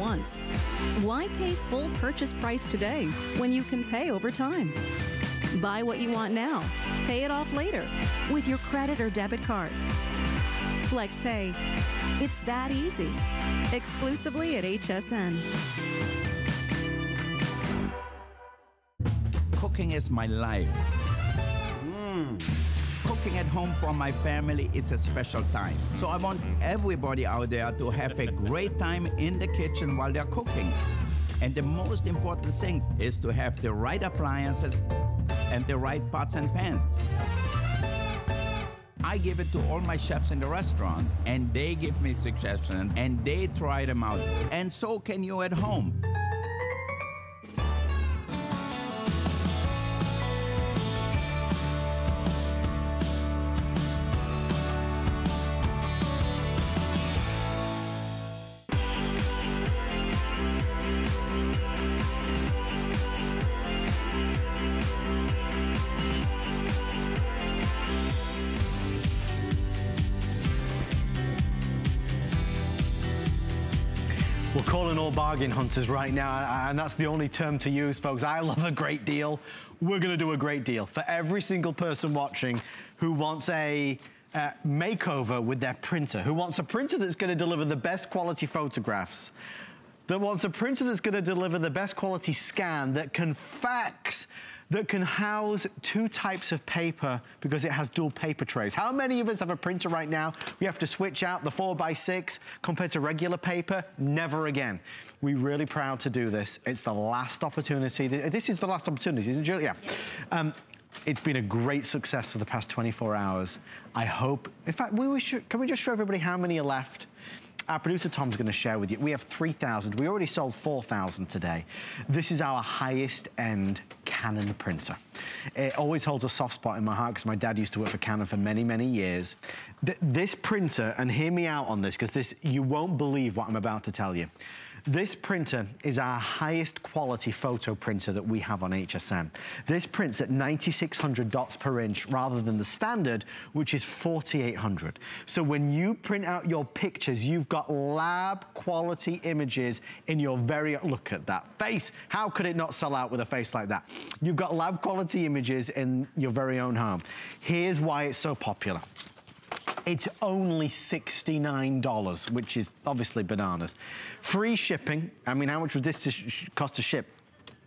once. Why pay full purchase price today when you can pay over time? Buy what you want now, pay it off later with your credit or debit card. FlexPay. It's that easy. Exclusively at HSN. Cooking is my life. At home for my family is a special time. So I want everybody out there to have a great time in the kitchen while they're cooking. And the most important thing is to have the right appliances and the right pots and pans. I give it to all my chefs in the restaurant, and they give me suggestions, and they try them out. And so can you at home. Bargain hunters right now, and that's the only term to use, folks. I love a great deal. We're gonna do a great deal for every single person watching who wants a uh, makeover with their printer, who wants a printer that's gonna deliver the best quality photographs, that wants a printer that's gonna deliver the best quality scan, that can fax, that can house two types of paper because it has dual paper trays. How many of us have a printer right now? We have to switch out the four by six compared to regular paper? Never again. We're really proud to do this. It's the last opportunity. This is the last opportunity, isn't it, Julia? Um, it's been a great success for the past 24 hours. I hope, in fact, we should, can we just show everybody how many are left? Our producer Tom's gonna share with you. We have 3,000. We already sold 4,000 today. This is our highest end Canon printer. It always holds a soft spot in my heart because my dad used to work for Canon for many, many years. Th this printer, and hear me out on this because this, you won't believe what I'm about to tell you. This printer is our highest quality photo printer that we have on HSN. This prints at 9600 dots per inch rather than the standard, which is 4800. So when you print out your pictures, you've got lab quality images in your very, look at that face. How could it not sell out with a face like that? You've got lab quality images in your very own home. Here's why it's so popular. It's only $69, which is obviously bananas. Free shipping. I mean, how much would this cost to ship?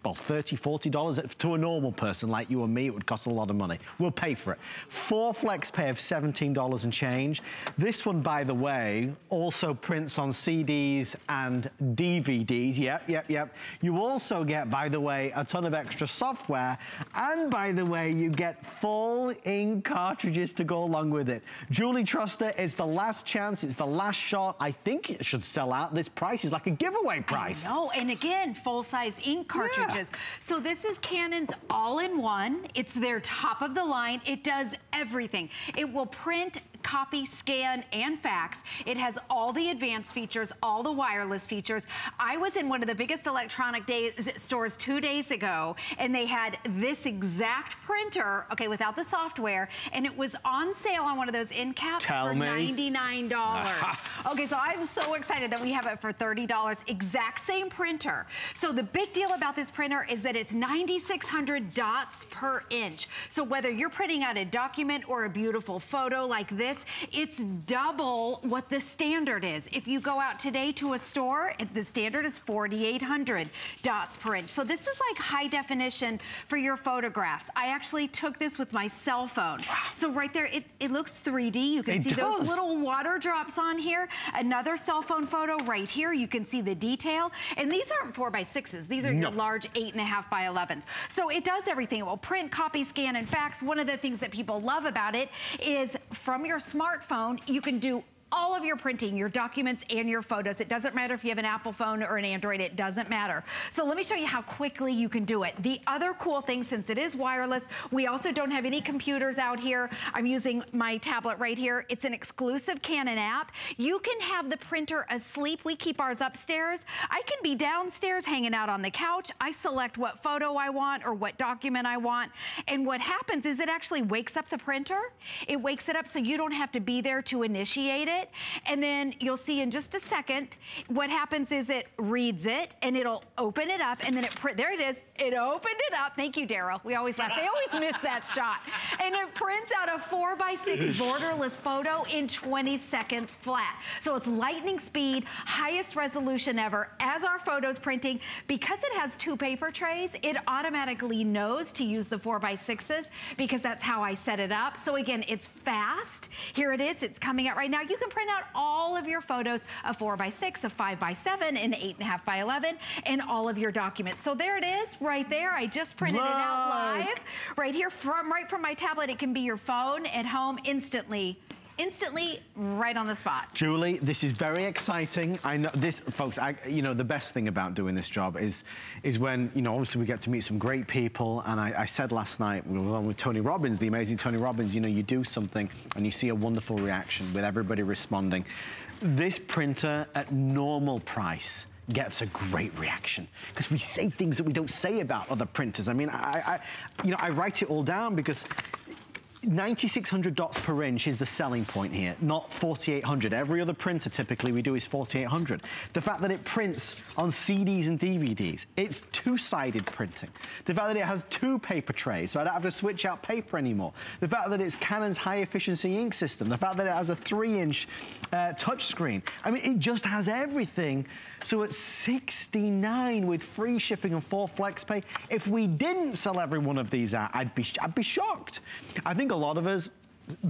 Well, $30, $40 to a normal person like you and me, it would cost a lot of money. We'll pay for it. Four flex pay of $17 and change. This one, by the way, also prints on CDs and DVDs. Yep, yep, yep. You also get, by the way, a ton of extra software. And by the way, you get full ink cartridges to go along with it. Julie Truster, it's the last chance. It's the last shot. I think it should sell out. This price is like a giveaway price. No, and again, full-size ink cartridges. Yeah. So this is Canon's all-in-one. It's their top of the line. It does everything. It will print copy, scan, and fax. It has all the advanced features, all the wireless features. I was in one of the biggest electronic day stores two days ago, and they had this exact printer, okay, without the software, and it was on sale on one of those end caps Tell for me. $99. okay, so I'm so excited that we have it for $30. Exact same printer. So the big deal about this printer is that it's 9,600 dots per inch. So whether you're printing out a document or a beautiful photo like this, it's double what the standard is. If you go out today to a store, the standard is 4,800 dots per inch. So this is like high definition for your photographs. I actually took this with my cell phone. So right there, it, it looks 3D. You can It see does. those little water drops on here. Another cell phone photo right here. You can see the detail. And these aren't four by sixes. These are No. your large eight and a half by 11s. So it does everything. It will print, copy, scan, and fax. One of the things that people love about it is from your smartphone, you can do all of your printing, your documents and your photos. It doesn't matter if you have an Apple phone or an Android, it doesn't matter. So let me show you how quickly you can do it. The other cool thing, since it is wireless, we also don't have any computers out here. I'm using my tablet right here. It's an exclusive Canon app. You can have the printer asleep. We keep ours upstairs. I can be downstairs hanging out on the couch. I select what photo I want or what document I want. And what happens is it actually wakes up the printer. It wakes it up so you don't have to be there to initiate it. It. And then you'll see in just a second, what happens is it reads it and it'll open it up and then it, there it is. It opened it up. Thank you, Daryl. We always laugh. They always miss that shot. And it prints out a four by six borderless photo in 20 seconds flat. So it's lightning speed, highest resolution ever. As our photo's printing, because it has two paper trays, it automatically knows to use the four by sixes because that's how I set it up. So again, it's fast. Here it is. It's coming out right now. You can print out all of your photos of four by six, of five by seven, and eight and a half by 11, and all of your documents. So there it is right there. I just printed it out live right here from right from my tablet. It can be your phone at home instantly instantly right on the spot. Julie, this is very exciting. I know this, folks, I, you know, the best thing about doing this job is, is when, you know, obviously we get to meet some great people. And I, I said last night, we were on with Tony Robbins, the amazing Tony Robbins, you know, you do something and you see a wonderful reaction with everybody responding. This printer at normal price gets a great reaction because we say things that we don't say about other printers. I mean, I, I, you know, I write it all down because 9600 dots per inch is the selling point here, not 4800. Every other printer typically we do is 4800. The fact that it prints on CDs and DVDs, it's two-sided printing. The fact that it has two paper trays, so I don't have to switch out paper anymore. The fact that it's Canon's high efficiency ink system. The fact that it has a three inch uh, touchscreen. I mean, it just has everything so at 69 with free shipping and four flex pay, if we didn't sell every one of these out, I'd be, I'd be shocked. I think a lot of us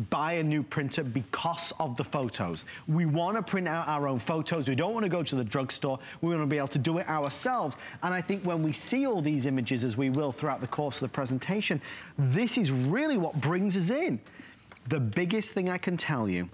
buy a new printer because of the photos. We want to print out our own photos. We don't want to go to the drugstore. We want to be able to do it ourselves. And I think when we see all these images, as we will throughout the course of the presentation, this is really what brings us in. The biggest thing I can tell you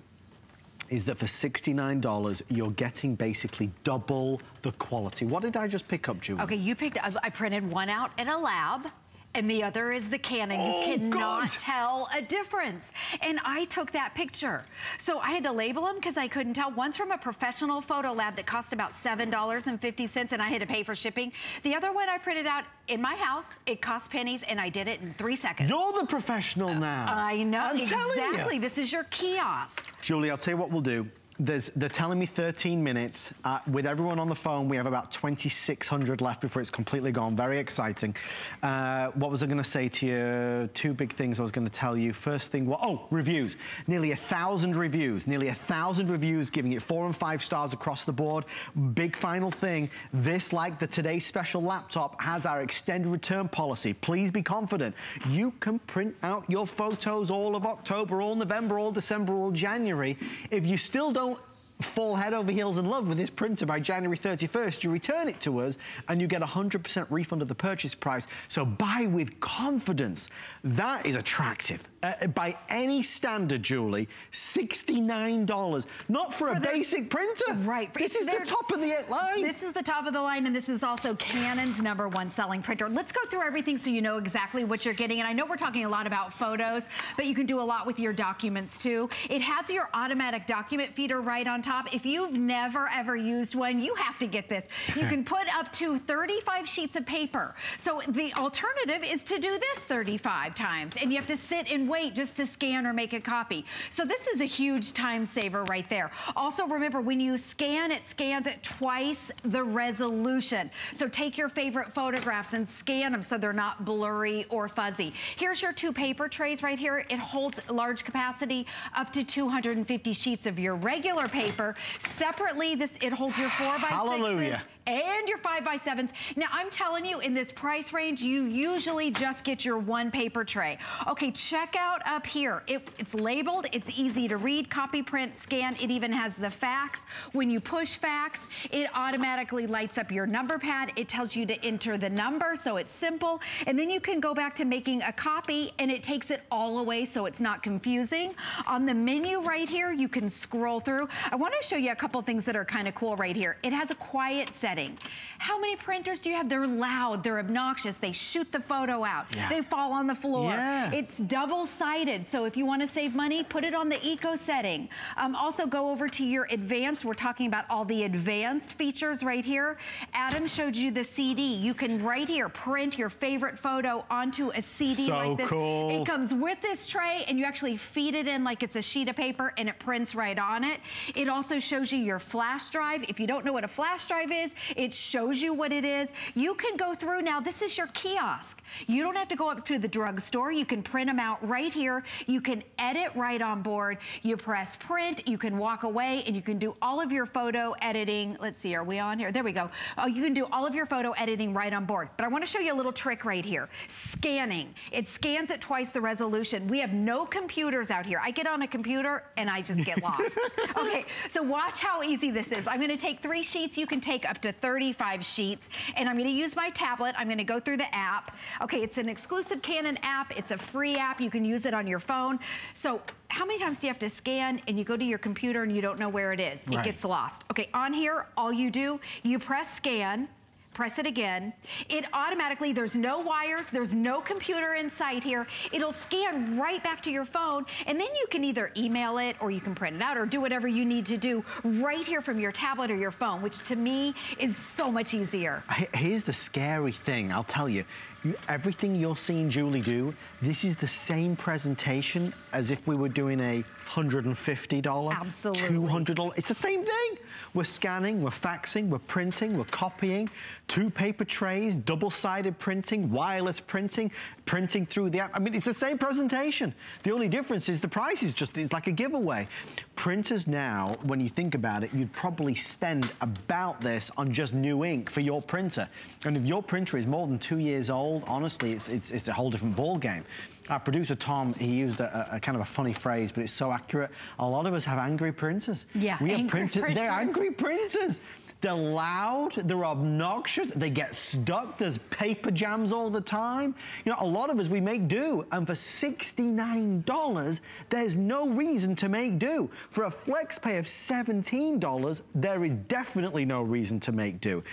is that for $69, you're getting basically double the quality. What did I just pick up, Julie? Okay, you picked, I printed one out in a lab and the other is the Canon. Oh, you cannot God. tell a difference. And I took that picture. So I had to label them because I couldn't tell. One's from a professional photo lab that cost about $7.50 and I had to pay for shipping. The other one I printed out in my house. It cost pennies and I did it in three seconds. You're the professional now. Uh, I know, I'm exactly. This is your kiosk. Julie, I'll tell you what we'll do there's, they're telling me 13 minutes. Uh, with everyone on the phone, we have about 2,600 left before it's completely gone. Very exciting. Uh, what was I going to say to you? Two big things I was going to tell you. First thing, well, oh, reviews. Nearly a thousand reviews. Nearly a thousand reviews, giving it four and five stars across the board. Big final thing. This, like the Today Special laptop, has our extended return policy. Please be confident. You can print out your photos all of October, all November, all December, all January. If you still don't fall head over heels in love with this printer by January 31st, you return it to us and you get 100% refund of the purchase price. So buy with confidence. That is attractive. Uh, by any standard, Julie, $69. Not for, for a their, basic printer. Right. This is their, the top of the line. This is the top of the line, and this is also Canon's number one selling printer. Let's go through everything so you know exactly what you're getting. And I know we're talking a lot about photos, but you can do a lot with your documents too. It has your automatic document feeder right on top. If you've never ever used one, you have to get this. You can put up to 35 sheets of paper. So the alternative is to do this 35 times, and you have to sit and wait just to scan or make a copy. So this is a huge time saver right there. Also remember, when you scan, it scans at twice the resolution. So take your favorite photographs and scan them so they're not blurry or fuzzy. Here's your two paper trays right here. It holds large capacity up to 250 sheets of your regular paper. Separately, this it holds your four by Hallelujah. sixes and your five by sevens. Now, I'm telling you, in this price range, you usually just get your one paper tray. Okay, check out up here. It, it's labeled, it's easy to read, copy, print, scan. It even has the fax. When you push fax, it automatically lights up your number pad. It tells you to enter the number, so it's simple. And then you can go back to making a copy, and it takes it all away so it's not confusing. On the menu right here, you can scroll through. I want to show you a couple things that are kind of cool right here. It has a quiet setting setting. How many printers do you have? They're loud, they're obnoxious, they shoot the photo out, Yeah. they fall on the floor. Yeah. It's double-sided, so if you wanna save money, put it on the eco setting. Um, also go over to your advanced, we're talking about all the advanced features right here. Adam showed you the CD. You can right here print your favorite photo onto a CD So like this. cool. It comes with this tray and you actually feed it in like it's a sheet of paper and it prints right on it. It also shows you your flash drive. If you don't know what a flash drive is, it shows you what it is. You can go through now, this is your kiosk. You don't have to go up to the drugstore. You can print them out right here. You can edit right on board. You press print, you can walk away and you can do all of your photo editing. Let's see, are we on here? There we go. Oh, you can do all of your photo editing right on board. But I wanna show you a little trick right here. Scanning. It scans at twice the resolution. We have no computers out here. I get on a computer and I just get lost. okay, so watch how easy this is. I'm gonna take three sheets. You can take up to 35 sheets. And I'm gonna use my tablet. I'm gonna go through the app. Okay, it's an exclusive Canon app. It's a free app. You can use it on your phone. So how many times do you have to scan and you go to your computer and you don't know where it is? It gets lost. Okay, on here, all you do, you press scan, press it again. It automatically, there's no wires, there's no computer inside here. It'll scan right back to your phone, and then you can either email it or you can print it out or do whatever you need to do right here from your tablet or your phone, which to me is so much easier. Here's the scary thing, I'll tell you. you. Everything you're seeing Julie do, this is the same presentation as if we were doing a $150, Absolutely. $200. It's the same thing. We're scanning, we're faxing, we're printing, we're copying, two paper trays, double-sided printing, wireless printing, printing through the app. I mean, it's the same presentation. The only difference is the price is just, it's like a giveaway. Printers now, when you think about it, you'd probably spend about this on just new ink for your printer. And if your printer is more than two years old, honestly, it's, it's, it's a whole different ball game. Our producer, Tom, he used a, a- a kind of a funny phrase, but it's so accurate. A lot of us have angry printers. Yeah, we have angry printers. They're printers. Angry printers. They're loud, they're obnoxious, they get stuck, there's paper jams all the time. You know, a lot of us, we make do, and for $69, there's no reason to make do. For a flex pay of $17, there is definitely no reason to make do.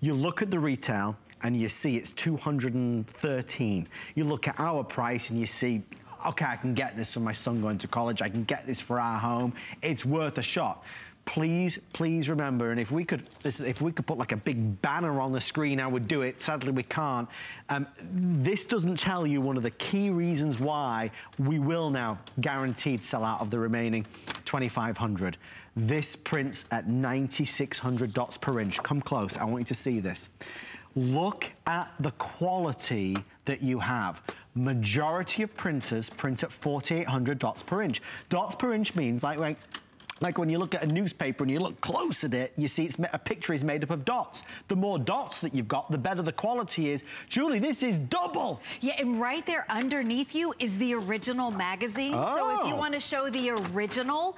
You look at the retail, and you see it's 213. You look at our price and you see okay, I can get this for my son going to college. I can get this for our home. It's worth a shot. Please, please remember, and if we could, listen, if we could put like a big banner on the screen, I would do it. Sadly, we can't. Um, this doesn't tell you one of the key reasons why we will now guaranteed sell out of the remaining 2,500. This prints at 9,600 dots per inch. Come close. I want you to see this. Look at the quality that you have. Majority of printers print at 4,800 dots per inch. Dots per inch means like, like like when you look at a newspaper and you look close at it, you see it's a picture is made up of dots. The more dots that you've got, the better the quality is. Julie, this is double. Yeah, and right there underneath you is the original magazine. So if you Oh. want to show the original,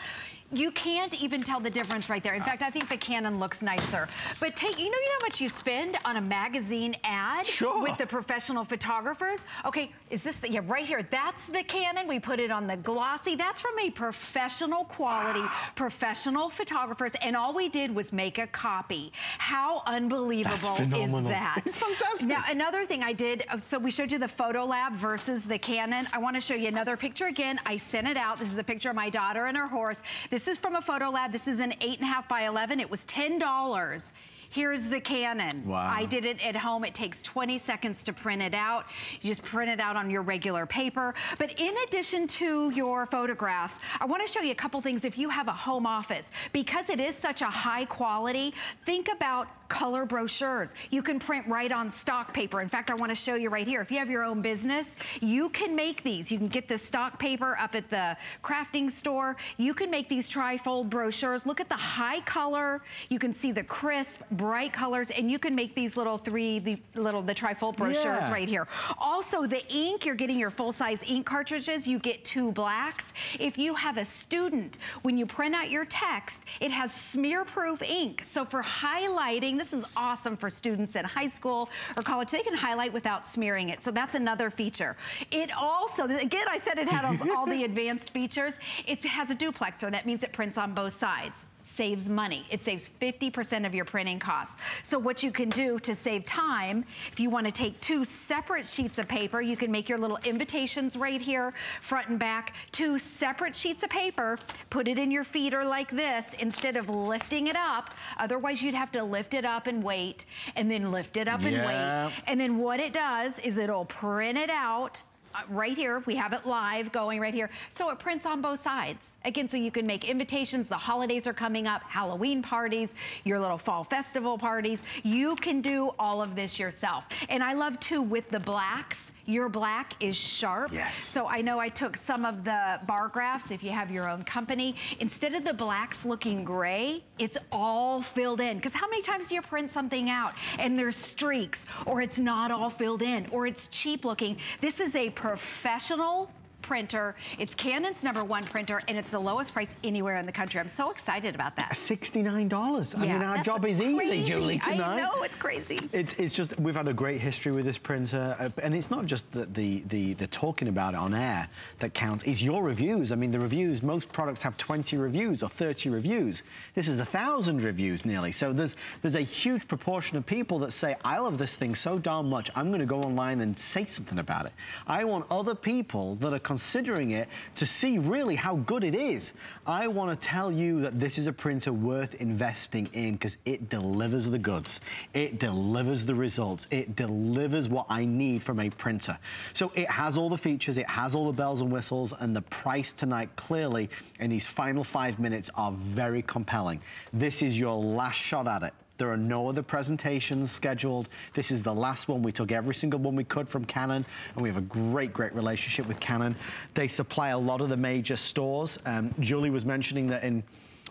you can't even tell the difference right there. In fact, I think the Canon looks nicer. But take, you know, you know how much you spend on a magazine ad Sure. with the professional photographers? Okay, is this the, yeah, right here. That's the Canon. We put it on the glossy. That's from a professional quality, professional photographers. And all we did was make a copy. How unbelievable is that? It's fantastic. Now, another thing I did, uh, so we showed you the Photo Lab versus the Canon. I want to show you another picture again. I sent it out. This is a picture of my daughter and her horse. This is from a Photo Lab. This is an eight and a half by 11. It was $10. Here's the Canon. Wow. I did it at home. It takes 20 seconds to print it out. You just print it out on your regular paper. But in addition to your photographs, I want to show you a couple things if you have a home office. Because it is such a high quality, think about color brochures. You can print right on stock paper. In fact, I want to show you right here. If you have your own business, you can make these. You can get the stock paper up at the crafting store. You can make these trifold brochures. Look at the high color. You can see the crisp, bright colors, and you can make these little three, the little, the trifold brochures Yeah. right here. Also, the ink, you're getting your full-size ink cartridges. You get two blacks. If you have a student, when you print out your text, it has smear-proof ink. So for highlighting, this is awesome for students in high school or college. They can highlight without smearing it. So that's another feature. It also, again, I said it had all all the advanced features. It has a duplexer. That means it prints on both sides. Saves money. It saves 50% of your printing costs. So what you can do to save time, if you wanna take two separate sheets of paper, you can make your little invitations right here, front and back, two separate sheets of paper, put it in your feeder like this instead of lifting it up. Otherwise you'd have to lift it up and wait, and then lift it up and wait. And then what it does is it'll print it out uh, right here. We have it live going right here. So it prints on both sides. Again, so you can make invitations. The holidays are coming up, Halloween parties, your little fall festival parties. You can do all of this yourself. And I love too with the blacks, your black is sharp. Yes. So I know I took some of the bar graphs, if you have your own company, instead of the blacks looking gray, it's all filled in. Because how many times do you print something out and there's streaks or it's not all filled in or it's cheap looking? This is a professional printer. It's Canon's number one printer, and it's the lowest price anywhere in the country. I'm so excited about that. $69. I mean, our job is easy, crazy. Julie, I know, it's crazy. It's, it's just, we've had a great history with this printer, uh, and it's not just the, the, the, the talking about it on air that counts, it's your reviews. I mean, the reviews, most products have 20 reviews or 30 reviews. This is a 1,000 reviews nearly. So there's, there's a huge proportion of people that say, I love this thing so darn much, I'm gonna go online and say something about it. I want other people that are considering it to see really how good it is. I wanna tell you that this is a printer worth investing in because it delivers the goods. It delivers the results. It delivers what I need from a printer. So it has all the features, it has all the bells and whistles, and the price tonight clearly in these final five minutes are very compelling. This is your last shot at it. There are no other presentations scheduled. This is the last one. We took every single one we could from Canon, and we have a great, great relationship with Canon. They supply a lot of the major stores. Um, Julie was mentioning that in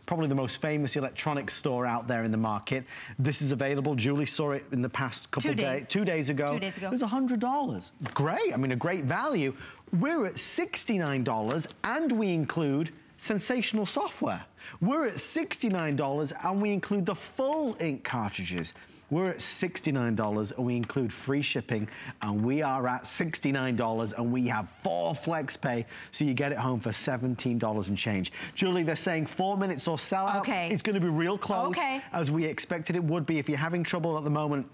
probably the most famous electronics store out there in the market. This is available. Julie saw it in the past couple Two days, days. two days ago. Two days ago. It was $100. Great. I mean, a great value. We're at $69 and we include sensational software. We're at $69 and we include the full ink cartridges. We're at $69 and we include free shipping and we are at $69 and we have four flex pay so you get it home for $17 and change. Julie, they're saying four minutes or sell out. Okay. It's going to be real close Okay. as we expected it would be. If you're having trouble at the moment,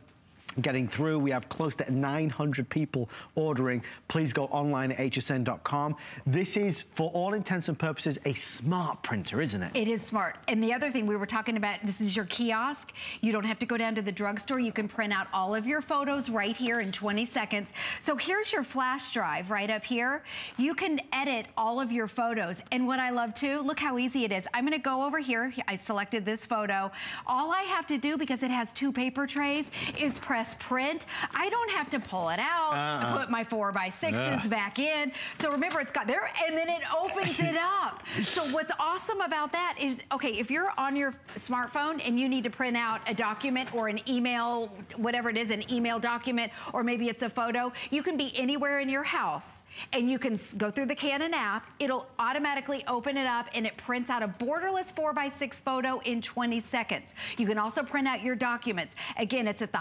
getting through. We have close to 900 people ordering. Please go online at hsn.com. This is, for all intents and purposes, a smart printer, isn't it? It is smart. And the other thing we were talking about, this is your kiosk. You don't have to go down to the drugstore. You can print out all of your photos right here in 20 seconds. So here's your flash drive right up here. You can edit all of your photos. And what I love too, look how easy it is. I'm gonna go over here. I selected this photo. All I have to do, because it has two paper trays, is press print. I don't have to pull it out, Uh-uh. put my four by sixes back in. So remember, it's got there, and then it opens it up. So what's awesome about that is, okay, if you're on your smartphone and you need to print out a document or an email, whatever it is, an email document, or maybe it's a photo, you can be anywhere in your house and you can go through the Canon app. It'll automatically open it up and it prints out a borderless four by six photo in 20 seconds. You can also print out your documents. Again, it's at the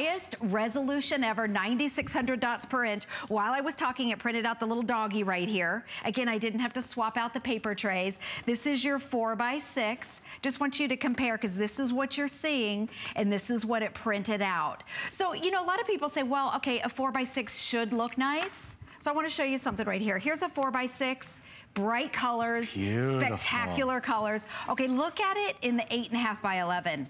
highest resolution ever, 9,600 dots per inch. While I was talking, it printed out the little doggy right here. Again, I didn't have to swap out the paper trays. This is your four by six. Just want you to compare because this is what you're seeing and this is what it printed out. So, you know, a lot of people say, well, okay, a four by six should look nice. So I want to show you something right here. Here's a four by six, bright colors, Beautiful. spectacular colors. Okay, look at it in the eight and a half by 11.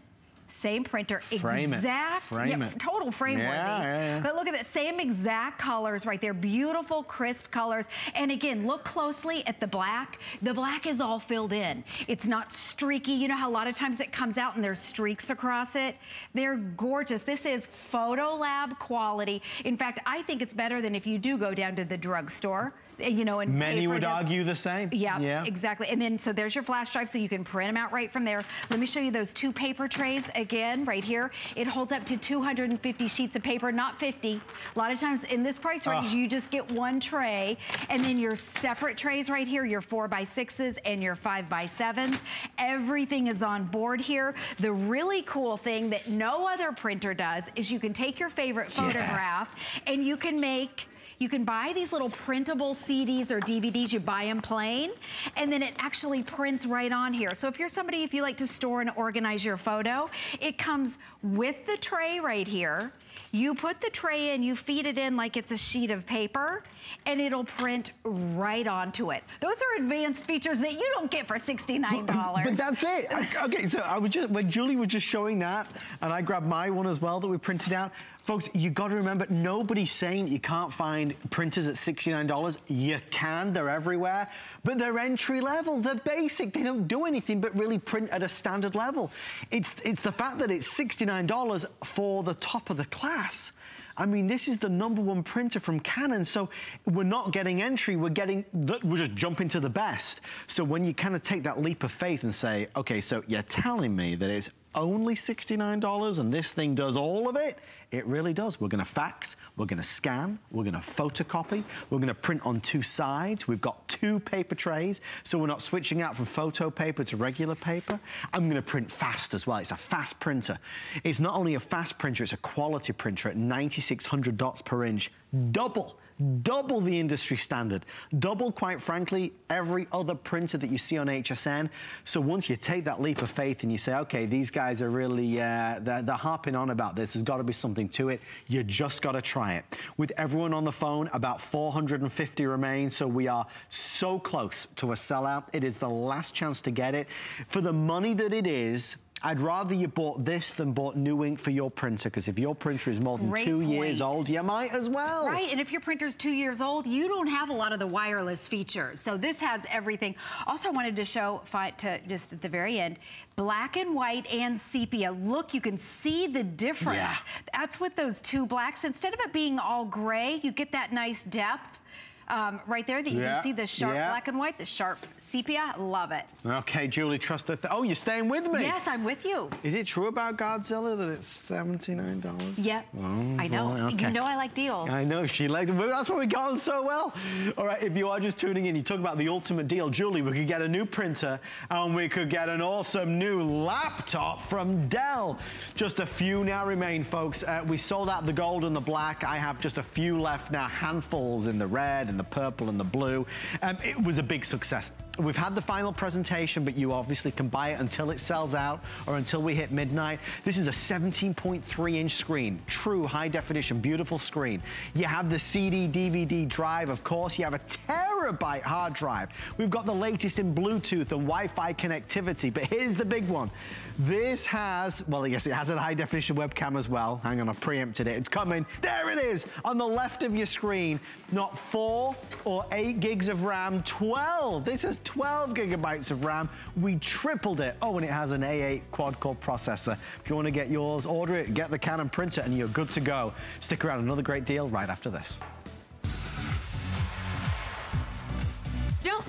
Same printer, Frame exact, Frame yeah, total frame worthy. Yeah, yeah, yeah. But look at that, same exact colors right there, beautiful, crisp colors. And again, look closely at the black. The black is all filled in. It's not streaky. You know how a lot of times it comes out and there's streaks across it? They're gorgeous. This is Photo Lab quality. In fact, I think it's better than if you do go down to the drugstore, you know, and Many would the- argue the same. yeah, Yeah. exactly. And then, so there's your flash drive, so you can print them out right from there. Let me show you those two paper trays again, right here. It holds up to 250 sheets of paper, not 50. A lot of times in this price range, Ugh. you just get one tray, and then your separate trays right here, your four by sixes and your five by sevens. Everything is on board here. The really cool thing that no other printer does is you can take your favorite photograph and you can make You can buy these little printable CDs or DVDs, you buy them plain, and then it actually prints right on here. So if you're somebody, if you like to store and organize your photo, it comes with the tray right here. You put the tray in, you feed it in like it's a sheet of paper, and it'll print right onto it. Those are advanced features that you don't get for $69. But, but that's it. okay, so I was just, when Julie was just showing that, and I grabbed my one as well that we printed out, Folks, you got to remember, nobody's saying you can't find printers at $69. You can, they're everywhere, but they're entry level, they're basic. They don't do anything but really print at a standard level. It's, it's the fact that it's $69 for the top of the class. I mean, this is the number one printer from Canon, so we're not getting entry, we're getting, the, we're just jumping to the best. So when you kind of take that leap of faith and say, okay, so you're telling me that it's only $69 and this thing does all of it, it really does. We're gonna fax, we're gonna scan, we're gonna photocopy, we're gonna print on two sides. We've got two paper trays, so we're not switching out from photo paper to regular paper. I'm gonna print fast as well. It's a fast printer. It's not only a fast printer, it's a quality printer at 9,600 dots per inch, double double the industry standard, double, quite frankly, every other printer that you see on HSN. So once you take that leap of faith and you say, okay, these guys are really, uh, they're, they're harping on about this, there's got to be something to it, you just got to try it. With everyone on the phone, about 450 remain, so we are so close to a sellout. It is the last chance to get it. For the money that it is, I'd rather you bought this than bought new ink for your printer because if your printer is more than Great two point. years old, you might as well. Right, and if your printer's two years old, you don't have a lot of the wireless features. So this has everything. Also, I wanted to show, to just at the very end, black and white and sepia. Look, you can see the difference. Yeah. That's with those two blacks. Instead of it being all gray, you get that nice depth. Um, right there that you Yeah, can see the sharp yeah. black and white, the sharp sepia. Love it. Okay, Julie, trust it. Oh, you're staying with me? Yes, I'm with you. Is it true about Guardzilla that it's $79? Yep, Oh, I know. boy, okay. You know I like deals. I know, she likes it. That's why we got on so well. All right, if you are just tuning in, you talk about the ultimate deal. Julie, we could get a new printer and we could get an awesome new laptop from Dell. Just a few now remain, folks. Uh, we sold out the gold and the black. I have just a few left now, handfuls in the red and the purple and the blue. Um, it was a big success. We've had the final presentation, but you obviously can buy it until it sells out or until we hit midnight. This is a 17.3 inch screen, true high definition, beautiful screen. You have the CD, DVD drive, of course. You have a terabyte hard drive. We've got the latest in Bluetooth and Wi-Fi connectivity, but here's the big one. This has, well, yes, it has a high definition webcam as well. Hang on, I preempted it. It's coming. There it is on the left of your screen. Not four or eight gigs of RAM, 12. This is 12 gigabytes of RAM. We tripled it. Oh, and it has an A8 quad-core processor. If you want to get yours, order it, get the Canon printer, and you're good to go. Stick around, another great deal right after this.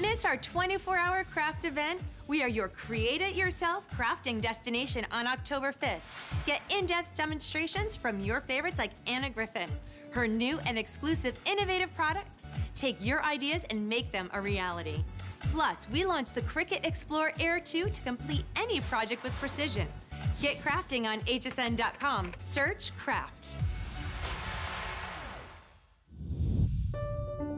Miss our 24-hour craft event. We are your create-it-yourself crafting destination on October 5th. Get in-depth demonstrations from your favorites like Anna Griffin. Her new and exclusive innovative products take your ideas and make them a reality. Plus, we launched the Cricut Explore Air 2 to complete any project with precision. Get crafting on hsn.com. Search craft.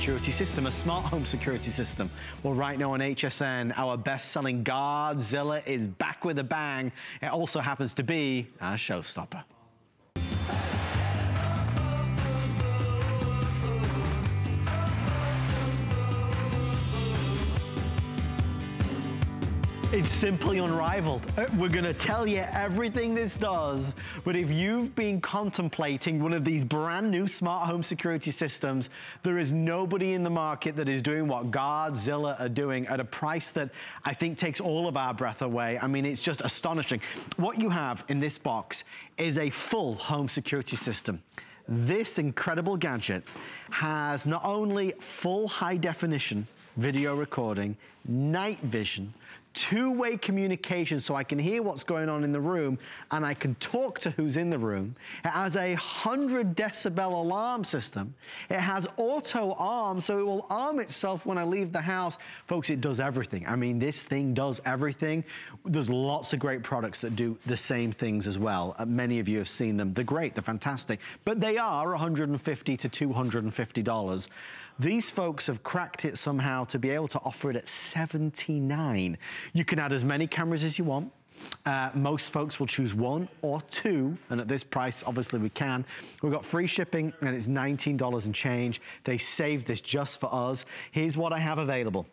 Security system, a smart home security system. Well, right now on HSN, our best-selling Guardzilla is back with a bang. It also happens to be our showstopper. It's simply unrivaled. Uh, We're gonna tell you everything this does, but if you've been contemplating one of these brand new smart home security systems, there is nobody in the market that is doing what Guardzilla are doing at a price that I think takes all of our breath away. I mean, it's just astonishing. What you have in this box is a full home security system. This incredible gadget has not only full high definition video recording, night vision, two-way communication so I can hear what's going on in the room and I can talk to who's in the room. It has a 100 decibel alarm system. It has auto arm, so it will arm itself when I leave the house. Folks, it does everything. I mean, this thing does everything. There's lots of great products that do the same things as well. Uh, many of you have seen them. They're great, they're fantastic, but they are 150 to $250. These folks have cracked it somehow to be able to offer it at 79. You can add as many cameras as you want. Uh, most folks will choose one or two, and at this price, obviously we can. We've got free shipping, and it's $19 and change. They saved this just for us. Here's what I have available.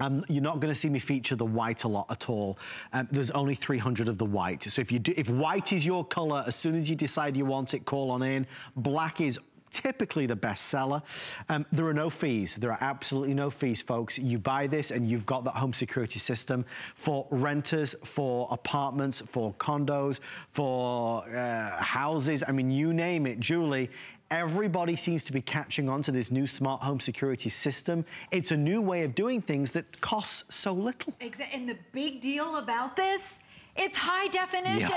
Um, you're not going to see me feature the white a lot at all. Um, there's only 300 of the white. So if you do, if white is your color, as soon as you decide you want it, call on in. Black is typically the best seller. Um, there are no fees. There are absolutely no fees, folks. You buy this and you've got that home security system for renters, for apartments, for condos, for uh, houses. I mean, you name it, Julie. Everybody seems to be catching on to this new smart home security system. It's a new way of doing things that costs so little. Exactly. And the big deal about this, it's high definition.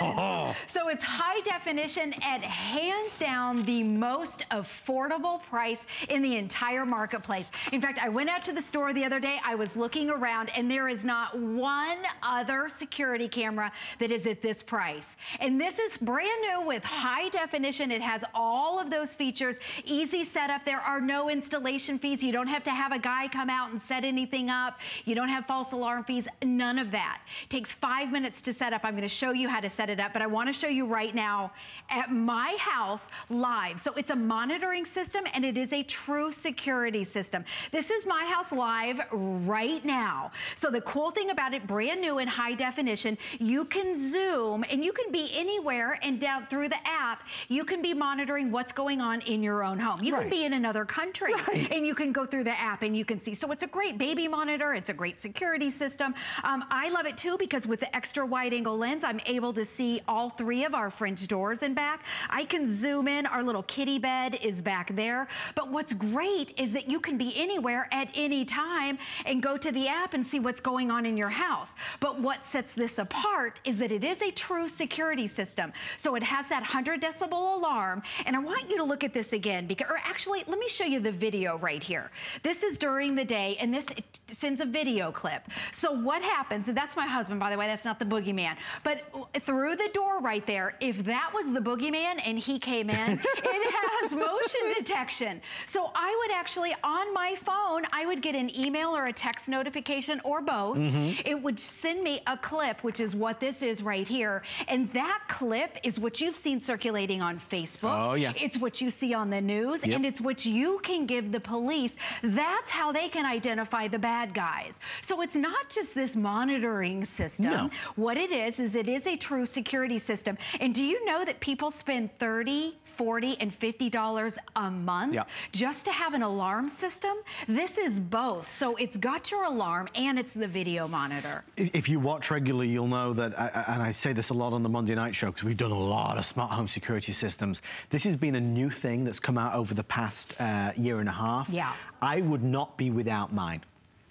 So it's high definition at hands down the most affordable price in the entire marketplace. In fact, I went out to the store the other day, I was looking around and there is not one other security camera that is at this price. And this is brand new with high definition. It has all of those features, easy setup. There are no installation fees. You don't have to have a guy come out and set anything up. You don't have false alarm fees, none of that. It takes five minutes to set up. I'm gonna show you how to set it up, but I wanna show you right now at my house live. So it's a monitoring system and it is a true security system. This is my house live right now. So the cool thing about it, brand new in high definition, you can zoom and you can be anywhere and down through the app, you can be monitoring what's going on in your own home. You can be in another country and you can go through the app and you can see. So it's a great baby monitor. It's a great security system. Um, I love it too because with the extra wide lens, I'm able to see all three of our French doors and back. I can zoom in. Our little kitty bed is back there. But what's great is that you can be anywhere at any time and go to the app and see what's going on in your house. But what sets this apart is that it is a true security system. So it has that 100 decibel alarm. And I want you to look at this again because, or actually, let me show you the video right here. This is during the day and this sends a video clip. So what happens, and that's my husband, by the way, that's not the boogeyman. But through the door right there, if that was the boogeyman and he came in, it has motion detection. So I would actually, on my phone, I would get an email or a text notification or both. Mm-hmm. It would send me a clip, which is what this is right here. And that clip is what you've seen circulating on Facebook. Oh, yeah. It's what you see on the news, Yep. and it's what you can give the police. That's how they can identify the bad guys. So it's not just this monitoring system. No. What it it is, is it is a true security system. And do you know that people spend 30, 40 and $50 a month yeah. just to have an alarm system. This is both. So it's got your alarm and it's the video monitor. If you watch regularly, you'll know that, and I say this a lot on the Monday night show because we've done a lot of smart home security systems. This has been a new thing that's come out over the past uh, year and a half. Yeah. I would not be without mine.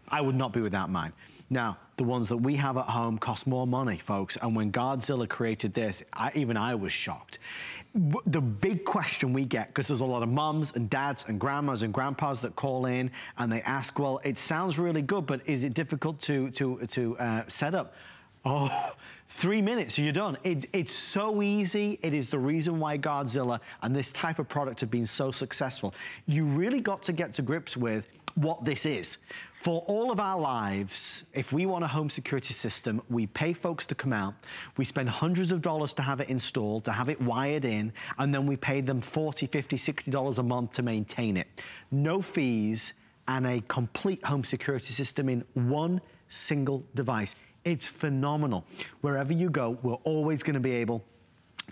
I would not be without mine. Now, the ones that we have at home cost more money, folks. And when Guardzilla created this, I, even I was shocked the big question we get, because there's a lot of mums and dads and grandmas and grandpas that call in and they ask, well, it sounds really good, but is it difficult to, to, to uh, set up? Oh, three minutes, you're done. It, it's so easy. It is the reason why Guardzilla and this type of product have been so successful. You really got to get to grips with what this is. For all of our lives, if we want a home security system, we pay folks to come out, we spend hundreds of dollars to have it installed, to have it wired in, and then we pay them 40, 50, 60 dollars a month to maintain it. No fees and a complete home security system in one single device. It's phenomenal. Wherever you go, we're always gonna be able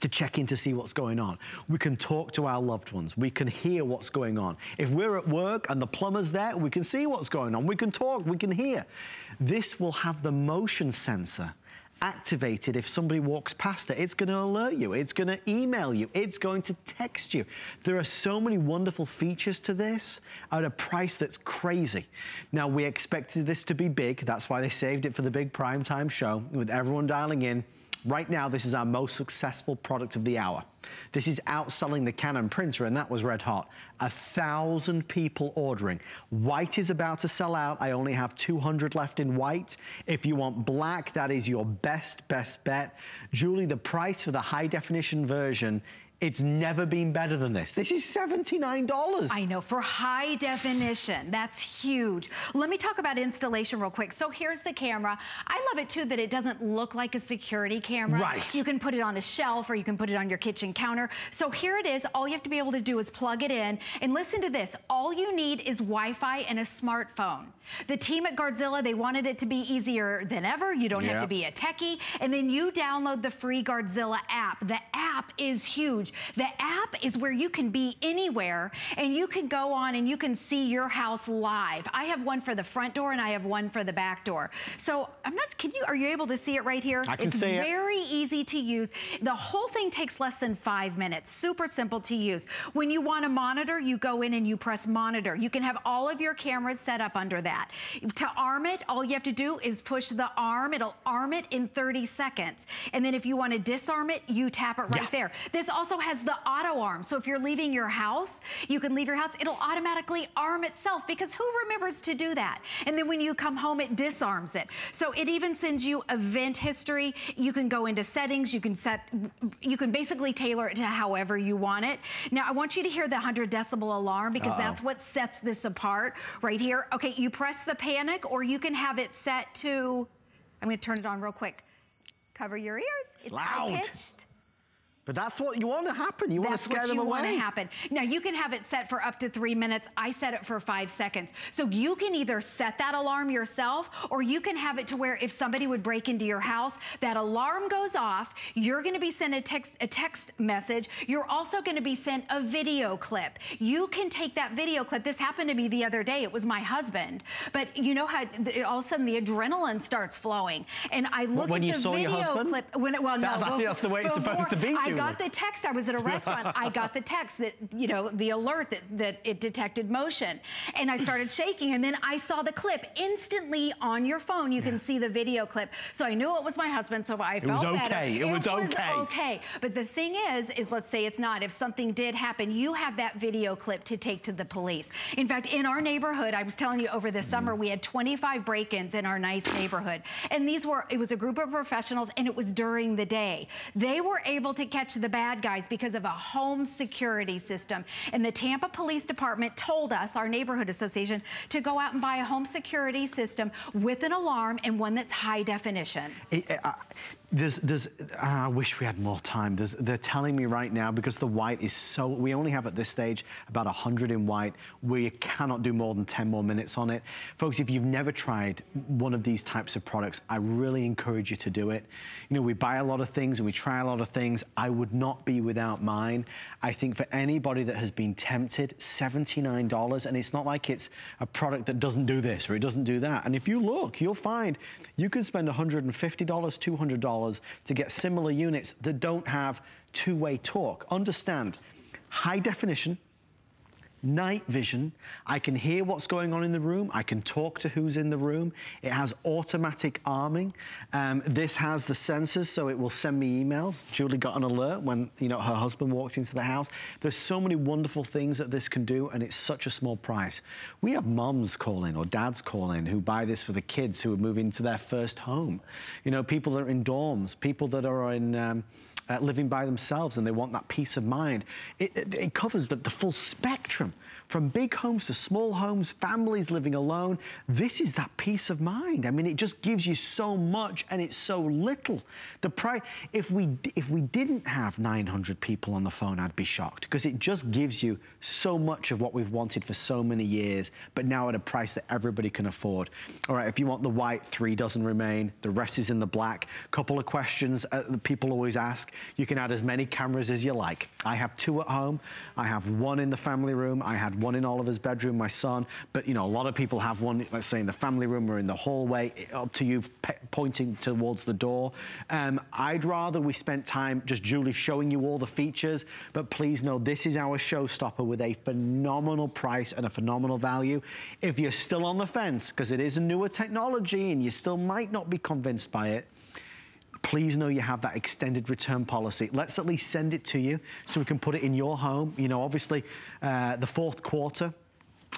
to check in to see what's going on. We can talk to our loved ones. We can hear what's going on. If we're at work and the plumber's there, we can see what's going on. We can talk, we can hear. This will have the motion sensor activated if somebody walks past it. It's going to alert you. It's going to email you. It's going to text you. There are so many wonderful features to this at a price that's crazy. Now, we expected this to be big. That's why they saved it for the big primetime show with everyone dialing in. Right now, this is our most successful product of the hour. This is outselling the Canon printer, and that was red hot. A thousand people ordering. White is about to sell out. I only have 200 left in white. If you want black, that is your best, best bet. Julie, the price for the high definition version it's never been better than this. This is $79. I know, for high definition. That's huge. Let me talk about installation real quick. So here's the camera. I love it too that it doesn't look like a security camera. Right. You can put it on a shelf or you can put it on your kitchen counter. So here it is. All you have to be able to do is plug it in. And listen to this. All you need is Wi-Fi and a smartphone. The team at Guardzilla, they wanted it to be easier than ever. You don't yep. have to be a techie. And then you download the free Guardzilla app. The app is huge. The app is where you can be anywhere and you can go on and you can see your house live. I have one for the front door and I have one for the back door. So I'm not, can you, are you able to see it right here? I can it's see it. It's very easy to use. The whole thing takes less than five minutes. Super simple to use. When you want to monitor, you go in and you press monitor. You can have all of your cameras set up under that. To arm it, all you have to do is push the arm. It'll arm it in 30 seconds. And then if you want to disarm it, you tap it right yeah. there. This also has the auto arm. So if you're leaving your house, you can leave your house, it'll automatically arm itself because who remembers to do that? And then when you come home, it disarms it. So it even sends you event history. You can go into settings, you can set, you can basically tailor it to however you want it. Now I want you to hear the 100 decibel alarm because uh -oh. that's what sets this apart right here. Okay, you press the panic or you can have it set to, I'm gonna turn it on real quick. Cover your ears. It's Loud. high-pitched. But that's what you want to happen. You want to scare them away. That's what you want to happen. Now, you can have it set for up to three minutes. I set it for five seconds. So you can either set that alarm yourself or you can have it to where if somebody would break into your house, that alarm goes off. You're going to be sent a text, a text message. You're also going to be sent a video clip. You can take that video clip. This happened to me the other day. It was my husband. But you know how all of a sudden the adrenaline starts flowing. And I looked when at you the saw video your husband? clip. When, well, no. That's, I think that's the way it's supposed to be. I got the text. I was at a restaurant. I got the text that, you know, the alert that, that it detected motion. And I started shaking. And then I saw the clip instantly on your phone. You yeah. can see the video clip. So I knew it was my husband. So I felt it was okay. better. It, it was, was okay. okay. But the thing is, is let's say it's not. If something did happen, you have that video clip to take to the police. In fact, in our neighborhood, I was telling you over the mm. summer, we had 25 break-ins in our nice neighborhood. And these were, it was a group of professionals and it was during the day. They were able to catch the bad guys because of a home security system. And the Tampa Police Department told us, our neighborhood association, to go out and buy a home security system with an alarm and one that's high definition. It, uh, there's, there's, ah, I wish we had more time. There's, they're telling me right now, because the white is so, we only have at this stage about 100 in white. We cannot do more than 10 more minutes on it. Folks, if you've never tried one of these types of products, I really encourage you to do it. You know, we buy a lot of things and we try a lot of things. I would not be without mine. I think for anybody that has been tempted, $79, and it's not like it's a product that doesn't do this or it doesn't do that. And if you look, you'll find you can spend $150, $200 to get similar units that don't have two-way talk. Understand, high definition, night vision. I can hear what's going on in the room. I can talk to who's in the room. It has automatic arming. Um, this has the sensors, so it will send me emails. Julie got an alert when you know her husband walked into the house. There's so many wonderful things that this can do, and it's such a small price. We have moms calling or dads calling who buy this for the kids who are moving to their first home. You know, people that are in dorms, people that are in... Um, uh, living by themselves and they want that peace of mind. It, it, it covers the, the full spectrum from big homes to small homes, families living alone. This is that peace of mind. I mean, it just gives you so much and it's so little. The price, if we, if we didn't have 900 people on the phone, I'd be shocked because it just gives you so much of what we've wanted for so many years, but now at a price that everybody can afford. All right, if you want the white, three dozen remain. The rest is in the black. Couple of questions uh, that people always ask. You can add as many cameras as you like. I have two at home. I have one in the family room. I had one in Oliver's bedroom, my son. But, you know, a lot of people have one, let's say, in the family room or in the hallway, up to you pointing towards the door. Um, I'd rather we spent time just Julie showing you all the features, but please know this is our showstopper with a phenomenal price and a phenomenal value. If you're still on the fence, because it is a newer technology and you still might not be convinced by it, please know you have that extended return policy. Let's at least send it to you so we can put it in your home. You know, obviously, uh, the fourth quarter,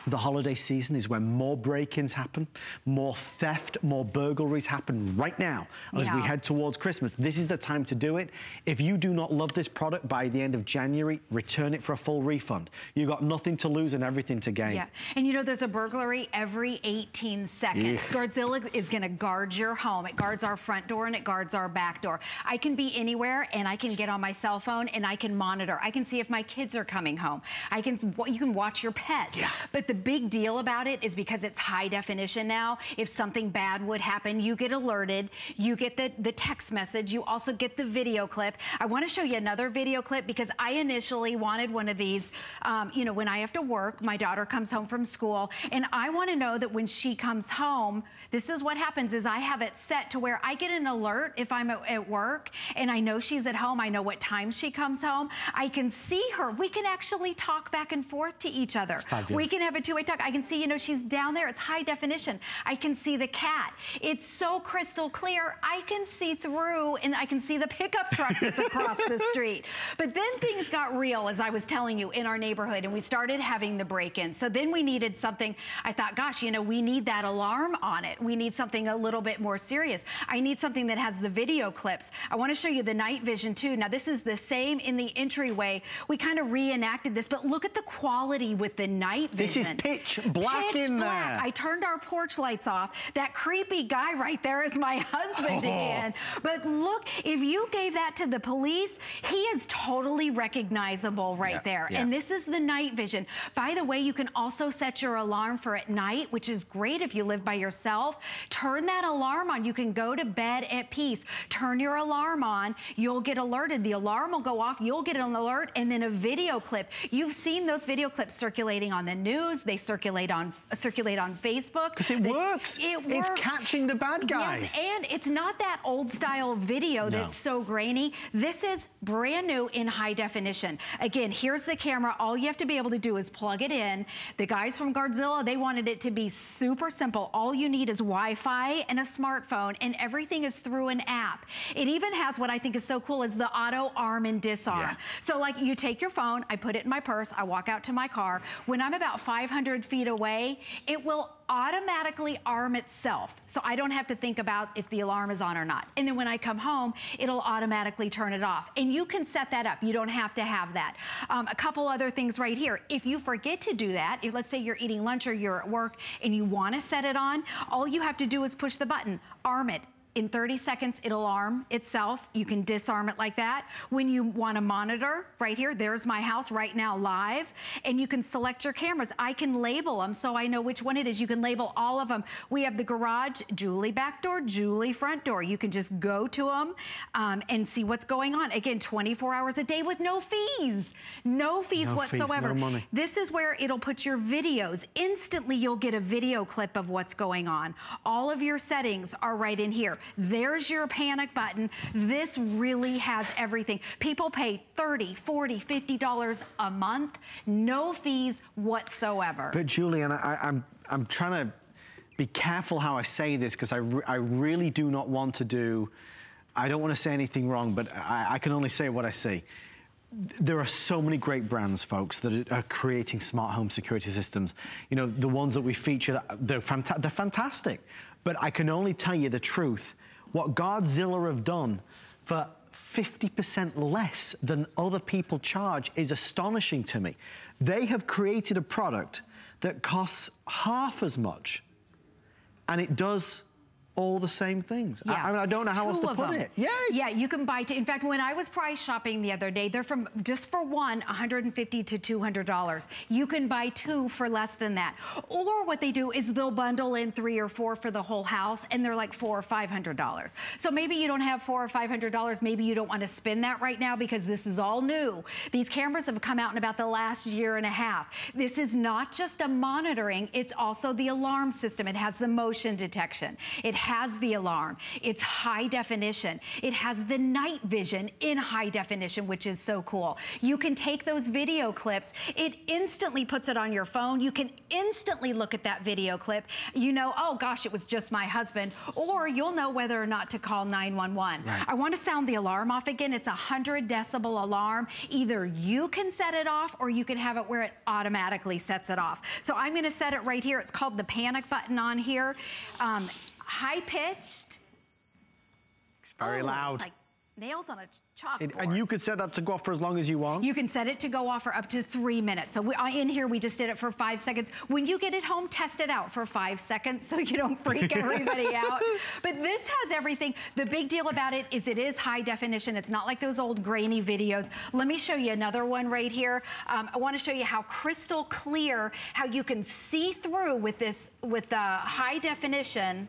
the holiday season is when more break-ins happen, more theft, more burglaries happen right now as yeah. we head towards Christmas. This is the time to do it. If you do not love this product by the end of January, return it for a full refund. You've got nothing to lose and everything to gain. Yeah, and you know there's a burglary every 18 seconds. Yeah. Guardzilla is gonna guard your home. It guards our front door and it guards our back door. I can be anywhere and I can get on my cell phone and I can monitor. I can see if my kids are coming home. I can, you can watch your pets. Yeah. But the big deal about it is because it's high definition now, if something bad would happen, you get alerted, you get the, the text message, you also get the video clip. I wanna show you another video clip because I initially wanted one of these, um, you know, when I have to work, my daughter comes home from school, and I wanna know that when she comes home, this is what happens is I have it set to where I get an alert if I'm at, at work and I know she's at home, I know what time she comes home, I can see her. We can actually talk back and forth to each other. We can have a two-way talk. I can see, you know, she's down there. It's high definition. I can see the cat. It's so crystal clear. I can see through and I can see the pickup truck that's across the street. But then things got real, as I was telling you, in our neighborhood and we started having the break-in. So then we needed something, I thought, gosh, you know, we need that alarm on it. We need something a little bit more serious. I need something that has the video clips. I want to show you the night vision too. Now this is the same in the entryway. We kind of reenacted this, but look at the quality with the night vision. This is pitch black pitch in black. there. I turned our porch lights off. That creepy guy right there is my husband oh. again. But look, if you gave that to the police, he is totally recognizable right yeah, there. Yeah. And this is the night vision. By the way, you can also set your alarm for at night, which is great if you live by yourself. Turn that alarm on. You can go to bed at peace. Turn your alarm on. You'll get alerted. The alarm will go off. You'll get an alert and then a video clip. You've seen those video clips circulating on the news. They circulate on circulate on Facebook. Because it they, works. It works. It's catching the bad guys. Yes, and it's not that old style video no. that's so grainy. This is brand new in high definition. Again, here's the camera. All you have to be able to do is plug it in. The guys from Guardzilla, they wanted it to be super simple. All you need is Wi-Fi and a smartphone, and everything is through an app. It even has what I think is so cool is the auto arm and disarm. Yeah. So like you take your phone, I put it in my purse, I walk out to my car. When I'm about 500 feet away, it will automatically arm itself. So I don't have to think about if the alarm is on or not. And then when I come home, it'll automatically turn it off. And you can set that up. You don't have to have that. Um, a couple other things right here. If you forget to do that, if let's say you're eating lunch or you're at work and you want to set it on, all you have to do is push the button, arm it, in 30 seconds, it'll arm itself. You can disarm it like that. When you want to monitor, right here, there's my house right now live, and you can select your cameras. I can label them so I know which one it is. You can label all of them. We have the garage, Julie back door, Julie front door. You can just go to them um, and see what's going on. Again, 24 hours a day with no fees. No fees no whatsoever. Fees, no money. This is where it'll put your videos. Instantly, you'll get a video clip of what's going on. All of your settings are right in here. There's your panic button. This really has everything. People pay 30, 40, 50 dollars a month, no fees whatsoever. But Julian, I, I'm I'm trying to be careful how I say this because I, re I really do not want to do. I don't want to say anything wrong, but I, I can only say what I see there are so many great brands, folks, that are creating smart home security systems. You know, the ones that we featured, they're, fanta they're fantastic. But I can only tell you the truth what Guardzilla have done for 50% less than other people charge is astonishing to me. They have created a product that costs half as much and it does all the same things. Yeah. I, I, mean, I don't know how else to put them. it. Yes. Yeah, you can buy two. In fact, when I was price shopping the other day, they're from just for one, 150 to $200. You can buy two for less than that. Or what they do is they'll bundle in three or four for the whole house and they're like four or $500. So maybe you don't have four or $500. Maybe you don't want to spend that right now because this is all new. These cameras have come out in about the last year and a half. This is not just a monitoring, it's also the alarm system. It has the motion detection. It has the alarm. It's high definition. It has the night vision in high definition, which is so cool. You can take those video clips. It instantly puts it on your phone. You can instantly look at that video clip. You know, oh gosh, it was just my husband. Or you'll know whether or not to call 911. Right. I want to sound the alarm off again. It's a 100 decibel alarm. Either you can set it off or you can have it where it automatically sets it off. So I'm going to set it right here. It's called the panic button on here. Um, high pitched. It's very oh, loud. Like nails on a chalkboard. and you could set that to go off for as long as you want? You can set it to go off for up to three minutes. So we, uh, in here, we just did it for five seconds. When you get it home, test it out for five seconds so you don't freak everybody out. But this has everything. The big deal about it is it is high definition. It's not like those old grainy videos. Let me show you another one right here. Um, I want to show you how crystal clear, how you can see through with this, with the high definition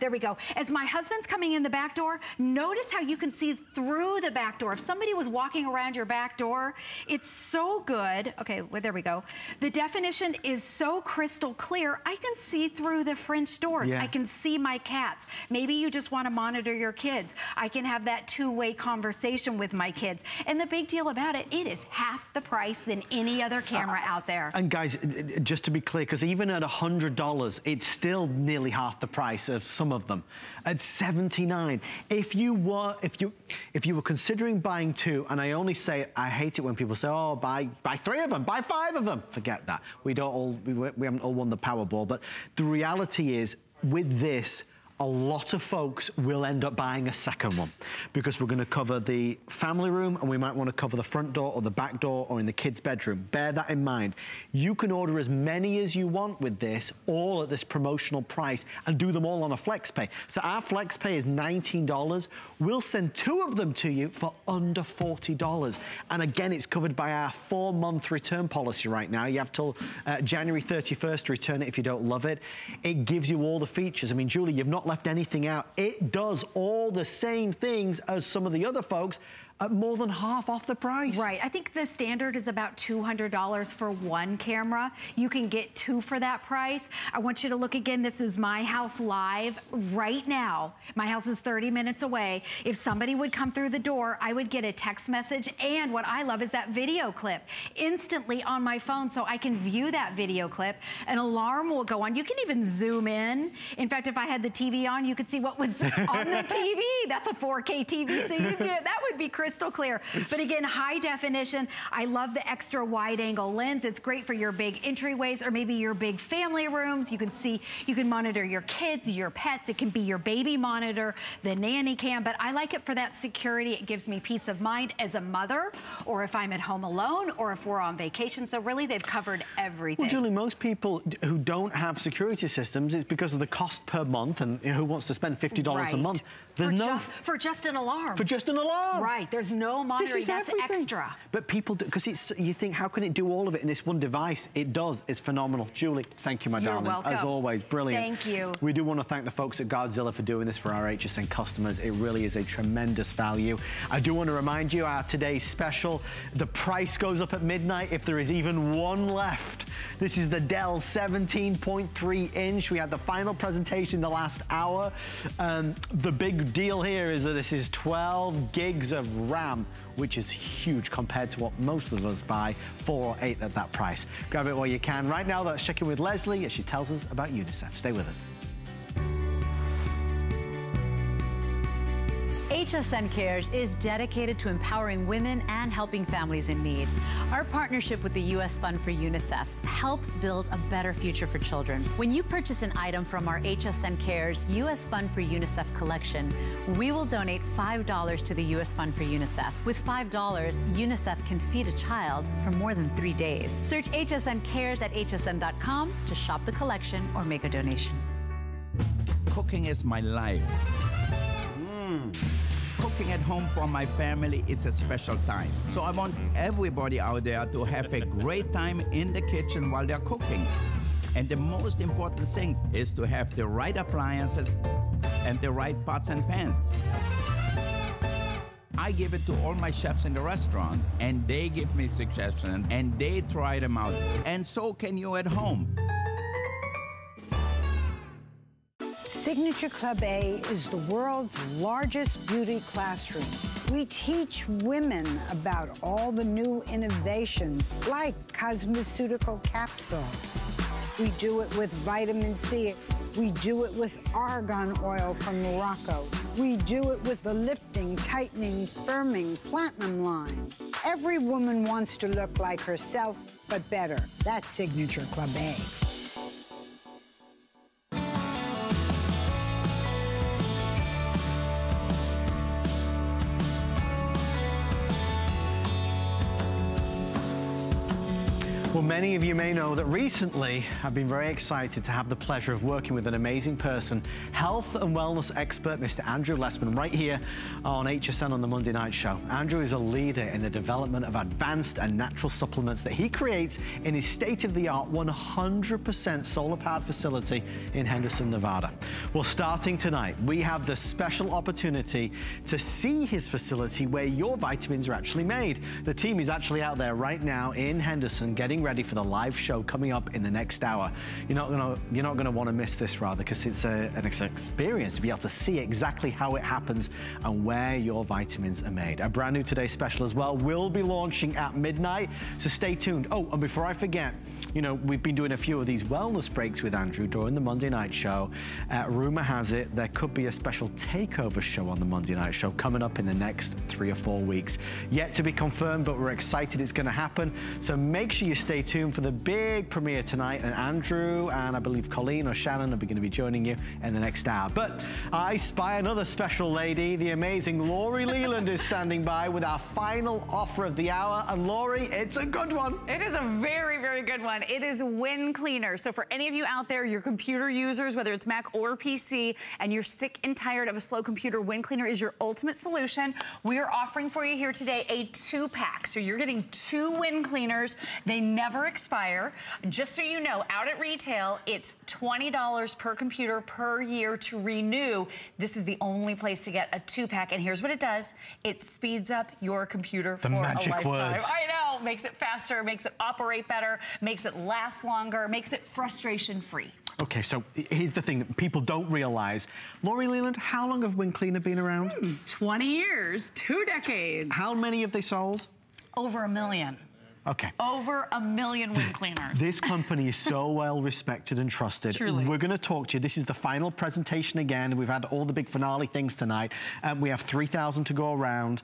there we go. As my husband's coming in the back door, notice how you can see through the back door. If somebody was walking around your back door, it's so good. Okay, well, there we go. The definition is so crystal clear, I can see through the French doors. Yeah. I can see my cats. Maybe you just want to monitor your kids. I can have that two-way conversation with my kids. And the big deal about it, it is half the price than any other camera uh, out there. And guys, just to be clear, because even at $100, it's still nearly half the price of some some of them at 79. If you were, if you, if you were considering buying two, and I only say, I hate it when people say, oh, buy, buy three of them, buy five of them. Forget that. We don't all, we, we haven't all won the Powerball, but the reality is with this, a lot of folks will end up buying a second one because we're going to cover the family room and we might want to cover the front door or the back door or in the kids bedroom. Bear that in mind. You can order as many as you want with this all at this promotional price and do them all on a flex pay. So our flex pay is $19 we'll send two of them to you for under $40 and again it's covered by our four month return policy right now. You have till uh, January 31st to return it if you don't love it. It gives you all the features. I mean Julie you've not left anything out. It does all the same things as some of the other folks at more than half off the price. Right. I think the standard is about $200 for one camera. You can get two for that price. I want you to look again. This is My House Live right now. My house is 30 minutes away. If somebody would come through the door, I would get a text message. And what I love is that video clip instantly on my phone so I can view that video clip. An alarm will go on. You can even zoom in. In fact, if I had the TV on, you could see what was on the TV. That's a 4K TV. So you, that would be crazy crystal clear. But again, high definition. I love the extra wide angle lens. It's great for your big entryways or maybe your big family rooms. You can see, you can monitor your kids, your pets. It can be your baby monitor, the nanny cam, but I like it for that security. It gives me peace of mind as a mother or if I'm at home alone or if we're on vacation. So really they've covered everything. Well, Julie, most people who don't have security systems, it's because of the cost per month and who wants to spend $50 right. a month. There's for no... Ju for just an alarm. For just an alarm. Right, there's no monitoring, this is that's everything. extra. But people, because it's, you think, how can it do all of it in this one device? It does, it's phenomenal. Julie, thank you, my You're darling. welcome. As always, brilliant. Thank you. We do want to thank the folks at Guardzilla for doing this for our HSN customers. It really is a tremendous value. I do want to remind you, our today's special, the price goes up at midnight if there is even one left. This is the Dell 17.3 inch. We had the final presentation the last hour. Um, the big deal here is that this is 12 gigs of RAM, which is huge compared to what most of us buy, four or eight at that price. Grab it while you can. Right now, let's check in with Leslie as she tells us about UNICEF. Stay with us. HSN Cares is dedicated to empowering women and helping families in need. Our partnership with the U.S. Fund for UNICEF helps build a better future for children. When you purchase an item from our HSN Cares U.S. Fund for UNICEF collection, we will donate $5 to the U.S. Fund for UNICEF. With $5, UNICEF can feed a child for more than three days. Search HSN Cares at hsn.com to shop the collection or make a donation. Cooking is my life. Cooking at home for my family is a special time. So I want everybody out there to have a great time in the kitchen while they're cooking. And the most important thing is to have the right appliances and the right pots and pans. I give it to all my chefs in the restaurant, and they give me suggestions, and they try them out. And so can you at home. Signature Club A is the world's largest beauty classroom. We teach women about all the new innovations like cosmeceutical capsule. We do it with vitamin C. We do it with argan oil from Morocco. We do it with the lifting, tightening, firming platinum line. Every woman wants to look like herself, but better. That's Signature Club A. Well, many of you may know that recently I've been very excited to have the pleasure of working with an amazing person, health and wellness expert, Mr. Andrew Lessman, right here on HSN on the Monday Night Show. Andrew is a leader in the development of advanced and natural supplements that he creates in his state-of-the-art 100% solar-powered facility in Henderson, Nevada. Well, starting tonight, we have the special opportunity to see his facility where your vitamins are actually made. The team is actually out there right now in Henderson getting ready for the live show coming up in the next hour. You're not gonna you're not gonna want to miss this rather because it's a, an experience to be able to see exactly how it happens and where your vitamins are made. A brand new Today special as well will be launching at midnight, so stay tuned. Oh, and before I forget, you know, we've been doing a few of these wellness breaks with Andrew during the Monday night show. Uh, rumor has it there could be a special takeover show on the Monday night show coming up in the next three or four weeks. Yet to be confirmed, but we're excited it's going to happen. So make sure you stay tuned for the big premiere tonight. And Andrew and I believe Colleen or Shannon are going to be joining you in the next hour. But I spy another special lady. The amazing Lori Leland is standing by with our final offer of the hour. And Lori, it's a good one. It is a very, very good one. It is Win Cleaner. So for any of you out there, your computer users, whether it's Mac or PC, and you're sick and tired of a slow computer, Win Cleaner is your ultimate solution. We are offering for you here today a two pack. So you're getting two Win Cleaners. They never expire. Just so you know, out at retail, it's $20 per computer per year to renew. This is the only place to get a two pack. And here's what it does. It speeds up your computer The for a magic lifetime. words. I know, makes it faster, makes it operate better, makes it last longer, makes it frustration free. Okay, so here's the thing that people don't realize. Lori Leland, how long have Win Cleaner been around? Hmm, 20 years, two decades. How many have they sold? Over a million. Okay. Over a million Win Cleaners. This company is so well respected and trusted. Truly. We're going to talk to you. This is the final presentation again. We've had all the big finale things tonight. Um, we have 3,000 to go around.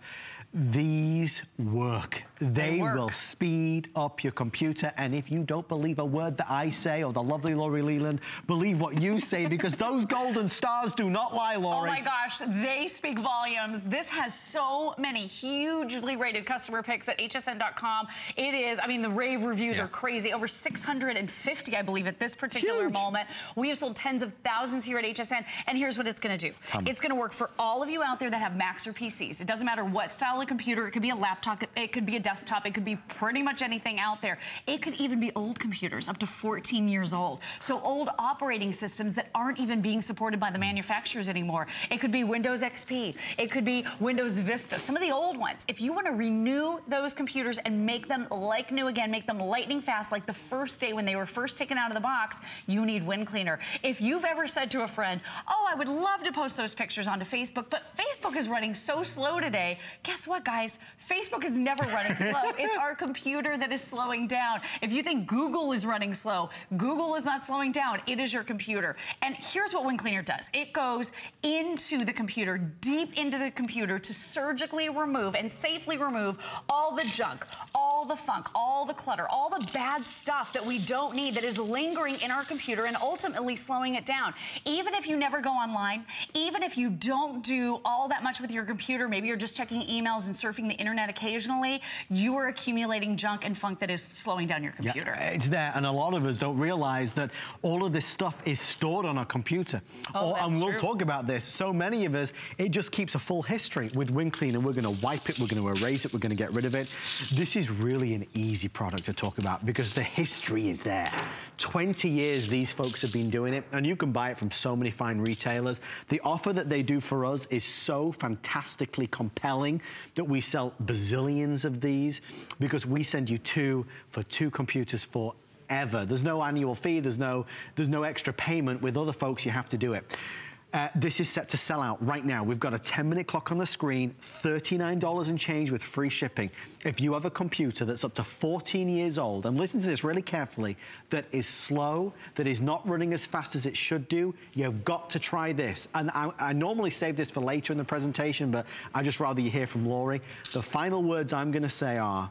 These work. They, work. will speed up your computer. And if you don't believe a word that I say or the lovely Lori Leland, believe what you say because those golden stars do not lie, Lori. Oh my gosh, they speak volumes. This has so many hugely rated customer picks at hsn.com. It is, I mean, the rave reviews Yeah. are crazy. Over 650, I believe, at this particular Huge. moment. We have sold tens of thousands here at HSN. And here's what it's going to do Tell me. it's going to work for all of you out there that have Macs or PCs. It doesn't matter what style of computer, it could be a laptop, it could be a desktop, it could be pretty much anything out there. It could even be old computers, up to 14 years old. So old operating systems that aren't even being supported by the manufacturers anymore. It could be Windows XP, it could be Windows Vista, some of the old ones. If you want to renew those computers and make them like new again, make them lightning fast like the first day when they were first taken out of the box, you need Win Cleaner. If you've ever said to a friend, oh, I would love to post those pictures onto Facebook, but Facebook is running so slow today, guess what, guys? Facebook is never running slow. It's our computer that is slowing down. If you think Google is running slow, Google is not slowing down. It is your computer. And here's what Win Cleaner does. It goes into the computer, deep into the computer to surgically remove and safely remove all the junk, all the funk, all the clutter, all the bad stuff that we don't need that is lingering in our computer and ultimately slowing it down. Even if you never go online, even if you don't do all that much with your computer, maybe you're just checking emails and surfing the internet occasionally, you are accumulating junk and funk that is slowing down your computer. Yeah, it's there, and a lot of us don't realize that all of this stuff is stored on our computer. Oh, Or- and we'll true. talk about this. So many of us, it just keeps a full history. With Win Cleaner, we're going to wipe it, we're going to erase it, we're going to get rid of it. This is really an easy product to talk about because the history is there. 20 years these folks have been doing it, and you can buy it from so many fine retailers. The offer that they do for us is so fantastically compelling that we sell bazillions of these because we send you two for two computers for ever. There's no annual fee, there's no, there's no extra payment. With other folks, you have to do it. Uh, this is set to sell out right now. We've got a 10 minute clock on the screen, $39 and change with free shipping. If you have a computer that's up to 14 years old, and listen to this really carefully, that is slow, that is not running as fast as it should do, you've got to try this. And I, I normally save this for later in the presentation, but I'd just rather you hear from Lori. The final words I'm gonna say are,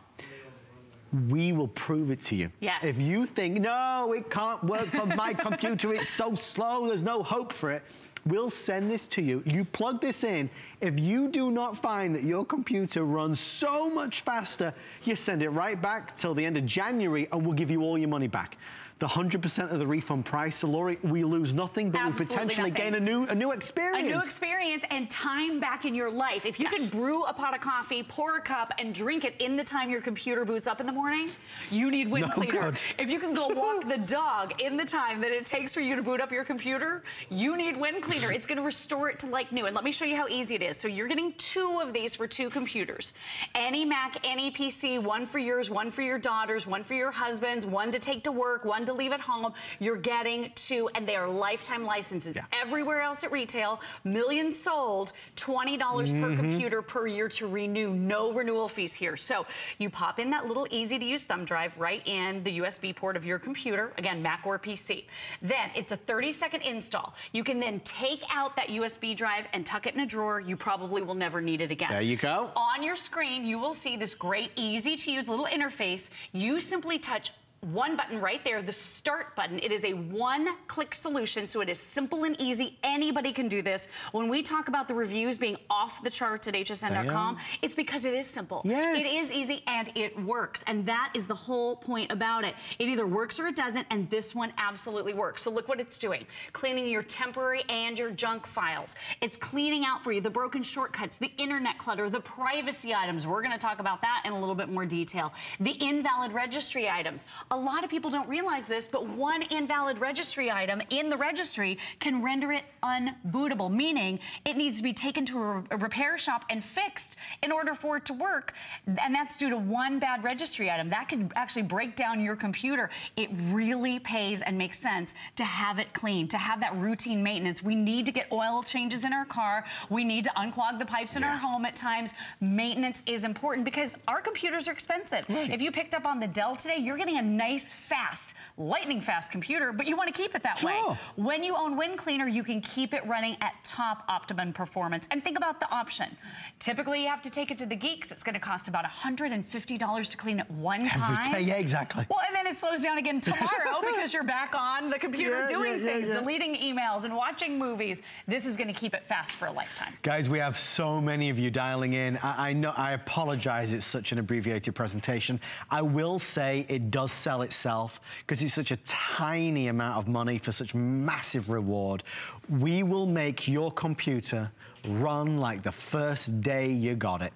we will prove it to you. Yes. If you think, no, it can't work for my computer, it's so slow, there's no hope for it, we'll send this to you. You plug this in. If you do not find that your computer runs so much faster, you send it right back till the end of January and we'll give you all your money back. The 100% of the refund price. So, Lori, we lose nothing, but Absolutely we potentially nothing. gain a new, a new experience. A new experience and time back in your life. If you Yes. can brew a pot of coffee, pour a cup, and drink it in the time your computer boots up in the morning, you need Win No Cleaner. good. If you can go walk the dog in the time that it takes for you to boot up your computer, you need Win Cleaner. It's going to restore it to like new. And let me show you how easy it is. So you're getting two of these for two computers. Any Mac, any PC, one for yours, one for your daughters, one for your husbands, one to take to work, one to leave at home. You're getting two, and they are lifetime licenses. Everywhere else at retail, millions sold, $20 per mm-hmm. computer per year to renew. No renewal fees here. So you pop in that little easy to use thumb drive right in the USB port of your computer, again, Mac or PC. Then it's a 30 second install. You can then take out that USB drive and tuck it in a drawer. You probably will never need it again. There you go. On your screen, you will see this great, easy to use little interface. You simply touch one button right there, the start button. It is a one click solution, so it is simple and easy. Anybody can do this. When we talk about the reviews being off the charts at hsn.com, it's because it is simple. Yes. It is easy and it works. And that is the whole point about it. It either works or it doesn't, and this one absolutely works. So look what it's doing cleaning your temporary and your junk files. It's cleaning out for you the broken shortcuts, the internet clutter, the privacy items. We're going to talk about that in a little bit more detail. The invalid registry items. A lot of people don't realize this, but one invalid registry item in the registry can render it unbootable, meaning it needs to be taken to a, a repair shop and fixed in order for it to work. And that's due to one bad registry item. That could actually break down your computer. It really pays and makes sense to have it clean, to have that routine maintenance. We need to get oil changes in our car. We need to unclog the pipes in yeah. our home at times. Maintenance is important because our computers are expensive. Right. If you picked up on the Dell today, you're getting a nice, fast, lightning fast computer, but you want to keep it that way. When you own Win Cleaner, you can keep it running at top optimum performance. And think about the option. Typically, you have to take it to the geeks. It's going to cost about $150 to clean it one time. Yeah, exactly. Well, and then it slows down again tomorrow because you're back on the computer yeah, doing yeah, things, deleting emails and watching movies. This is going to keep it fast for a lifetime. Guys, we have so many of you dialing in. I, I know, I apologize it's such an abbreviated presentation. I will say it does sell itself because it's such a tiny amount of money for such massive reward. We will make your computer run like the first day you got it.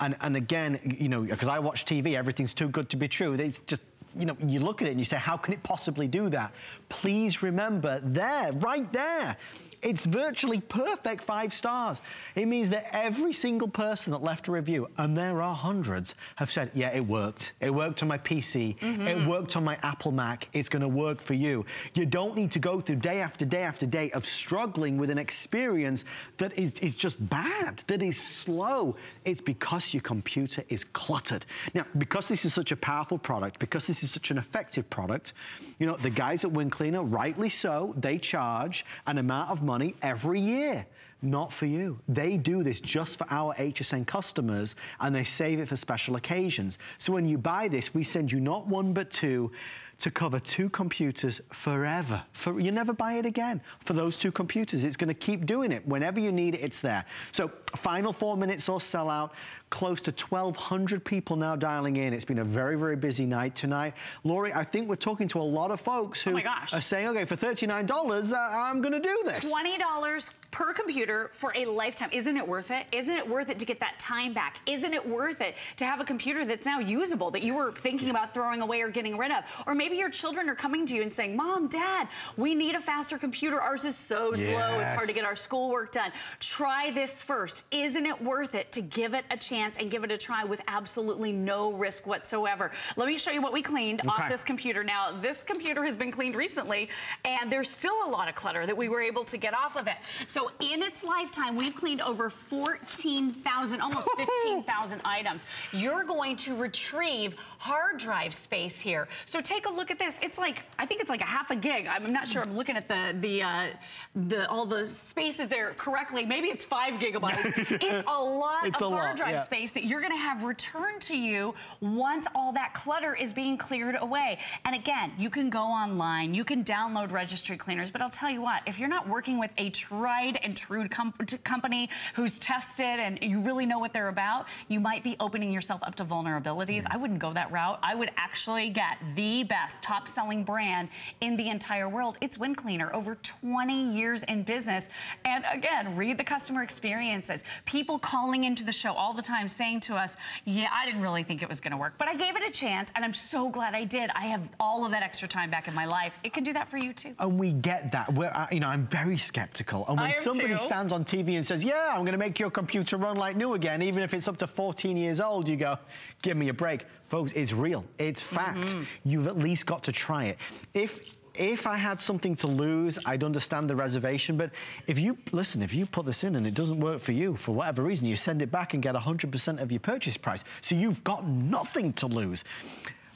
And, and again, you know, because I watch TV, everything's too good to be true. It's just you know, you look at it and you say, how can it possibly do that? Please remember there, right there, it's virtually perfect five stars. It means that every single person that left a review, and there are hundreds, have said, yeah, it worked. It worked on my PC. Mm -hmm. It worked on my Apple Mac. It's going to work for you. You don't need to go through day after day after day of struggling with an experience that is, is just bad, that is slow. It's because your computer is cluttered. Now, because this is such a powerful product, because this is such an effective product, you know, the guys at Win Cleaner, rightly so, they charge an amount of money money every year. Not for you. They do this just for our HSN customers and they save it for special occasions. So when you buy this, we send you not one but two to cover two computers forever. For, you never buy it again. For those two computers, it's gonna keep doing it. Whenever you need it, it's there. So final four minutes or sellout. Close to 1,200 people now dialing in. It's been a very, very busy night tonight. Lori, I think we're talking to a lot of folks who oh are saying, okay, for $39, uh, I'm gonna do this. $20 per computer for a lifetime. Isn't it worth it? Isn't it worth it to get that time back? Isn't it worth it to have a computer that's now usable that you were thinking about throwing away or getting rid of? Or maybe your children are coming to you and saying, Mom, Dad, we need a faster computer. Ours is so yes. slow. It's hard to get our schoolwork done. Try this first. Isn't it worth it to give it a chance and give it a try with absolutely no risk whatsoever? Let me show you what we cleaned okay. off this computer. Now, this computer has been cleaned recently, and there's still a lot of clutter that we were able to get off of it. So in its lifetime, we've cleaned over 14,000, almost 15,000 items. You're going to retrieve hard drive space here. So take a look at this. It's like, I think it's like a half a gig. I'm not sure I'm looking at the, the, uh, the all the spaces there correctly. Maybe it's five gigabytes. It's a lot it's of hard lot, drive yeah. space that you're gonna have returned to you once all that clutter is being cleared away. And again, you can go online, you can download registry cleaners, but I'll tell you what, if you're not working with a tried and true com company who's tested and you really know what they're about, you might be opening yourself up to vulnerabilities. Mm. I wouldn't go that route. I would actually get the best top selling brand in the entire world. It's Win Cleaner, over 20 years in business. And again, read the customer experiences. People calling into the show all the time saying to us, yeah, I didn't really think it was gonna work, but I gave it a chance and I'm so glad I did. I have all of that extra time back in my life. It can do that for you too. And we get that. We're, uh, you know, I'm very skeptical. And when somebody too. stands on TV and says, yeah, I'm going to make your computer run like new again, even if it's up to 14 years old, you go, give me a break. Folks, it's real. It's fact. Mm -hmm. You've at least got to try it. If if I had something to lose, I'd understand the reservation. But if you, listen, if you put this in and it doesn't work for you, for whatever reason, you send it back and get 100% of your purchase price. So you've got nothing to lose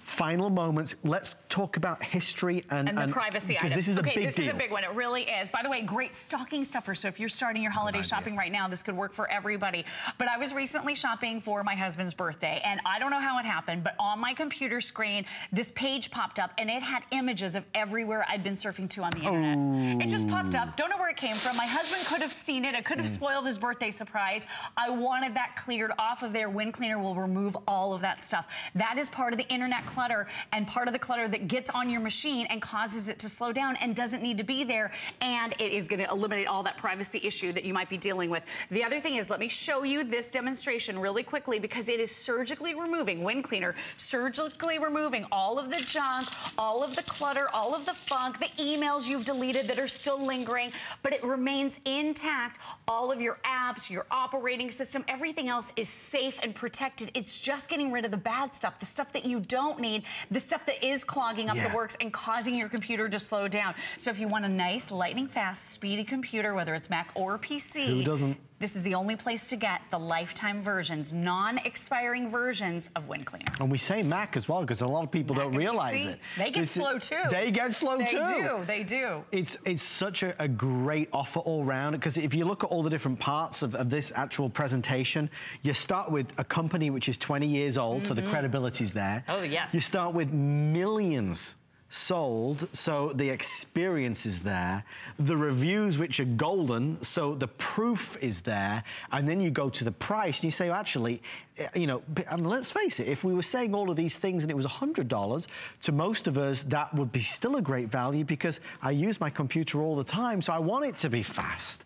final moments. Let's talk about history and, and the and, privacy Because this is okay, a big this deal. is a big one. It really is. By the way, great stocking stuffer. So if you're starting your holiday shopping right now, this could work for everybody. But I was recently shopping for my husband's birthday, and I don't know how it happened, but on my computer screen, this page popped up, and it had images of everywhere I'd been surfing to on the internet. Oh. It just popped up. Don't know where it came from. My husband could have seen it. It could have mm. spoiled his birthday surprise. I wanted that cleared off of there. Win Cleaner will remove all of that stuff. That is part of the internet clutter and part of the clutter that gets on your machine and causes it to slow down and doesn't need to be there. And it is gonna eliminate all that privacy issue that you might be dealing with. The other thing is, let me show you this demonstration really quickly because it is surgically removing, Win Cleaner, surgically removing all of the junk, all of the clutter, all of the funk, the emails you've deleted that are still lingering, but it remains intact. All of your apps, your operating system, everything else is safe and protected. It's just getting rid of the bad stuff, the stuff that you don't need, the stuff that is clogging up Yeah. the works and causing your computer to slow down. So if you want a nice, lightning fast, speedy computer, whether it's Mac or PC, Who doesn't? This is the only place to get the lifetime versions, non-expiring versions of Win Cleaner. And we say Mac as well because a lot of people don't realize it. They get This is- slow too. They get slow They too. They do, they do. It's it's such a, a great offer all round because if you look at all the different parts of, of this actual presentation, you start with a company which is 20 years old, so the Mhm. credibility's there. Oh, yes. You start with millions sold, so the experience is there. The reviews, which are golden, so the proof is there. And then you go to the price and you say, well, actually, eh, you know, and let's face it, if we were saying all of these things and it was $100, to most of us, that would be still a great value because I use my computer all the time, so I want it to be fast.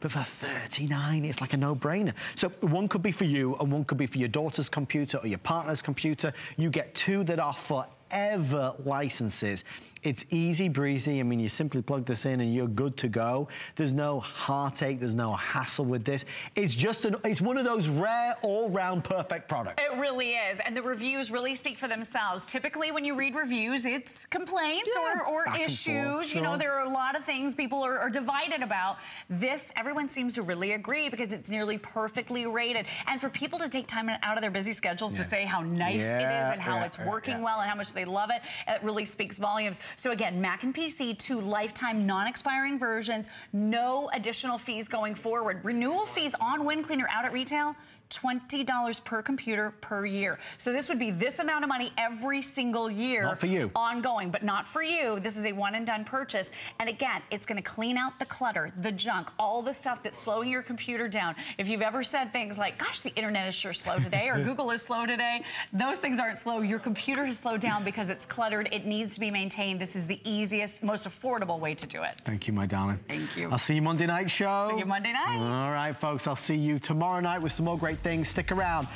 But for 39, it's like a no-brainer. So one could be for you and one could be for your daughter's computer or your partner's computer. You get two that are forever licenses. It's easy breezy. I mean, you simply plug this in and you're good to go. There's no heartache. There's no hassle with this. It's just an, it's one of those rare all-round perfect products. It really is. And the reviews really speak for themselves. Typically, when you read reviews, it's complaints or, or issues. forth, You know, there are a lot of things people are, are divided about. This, everyone seems to really agree because it's nearly perfectly rated. And for people to take time out of their busy schedules to say how nice it is and how yeah, it's working yeah. well and how much they love it, it really speaks volumes. So again, Mac and PC, two lifetime non-expiring versions, no additional fees going forward. Renewal fees on Win Cleaner out at retail, $20 per computer per year. So this would be this amount of money every single year. Not for you. Ongoing, but not for you. This is a one and done purchase. And again, it's gonna clean out the clutter, the junk, all the stuff that's slowing your computer down. If you've ever said things like, gosh, the internet is sure slow today, or Google is slow today, those things aren't slow. Your computer is slowed down because it's cluttered. It needs to be maintained. This is the easiest, most affordable way to do it. Thank you, my darling. Thank you. I'll see you Monday night show. See you Monday night. All right, folks. I'll see you tomorrow night with some more great things. Stick around.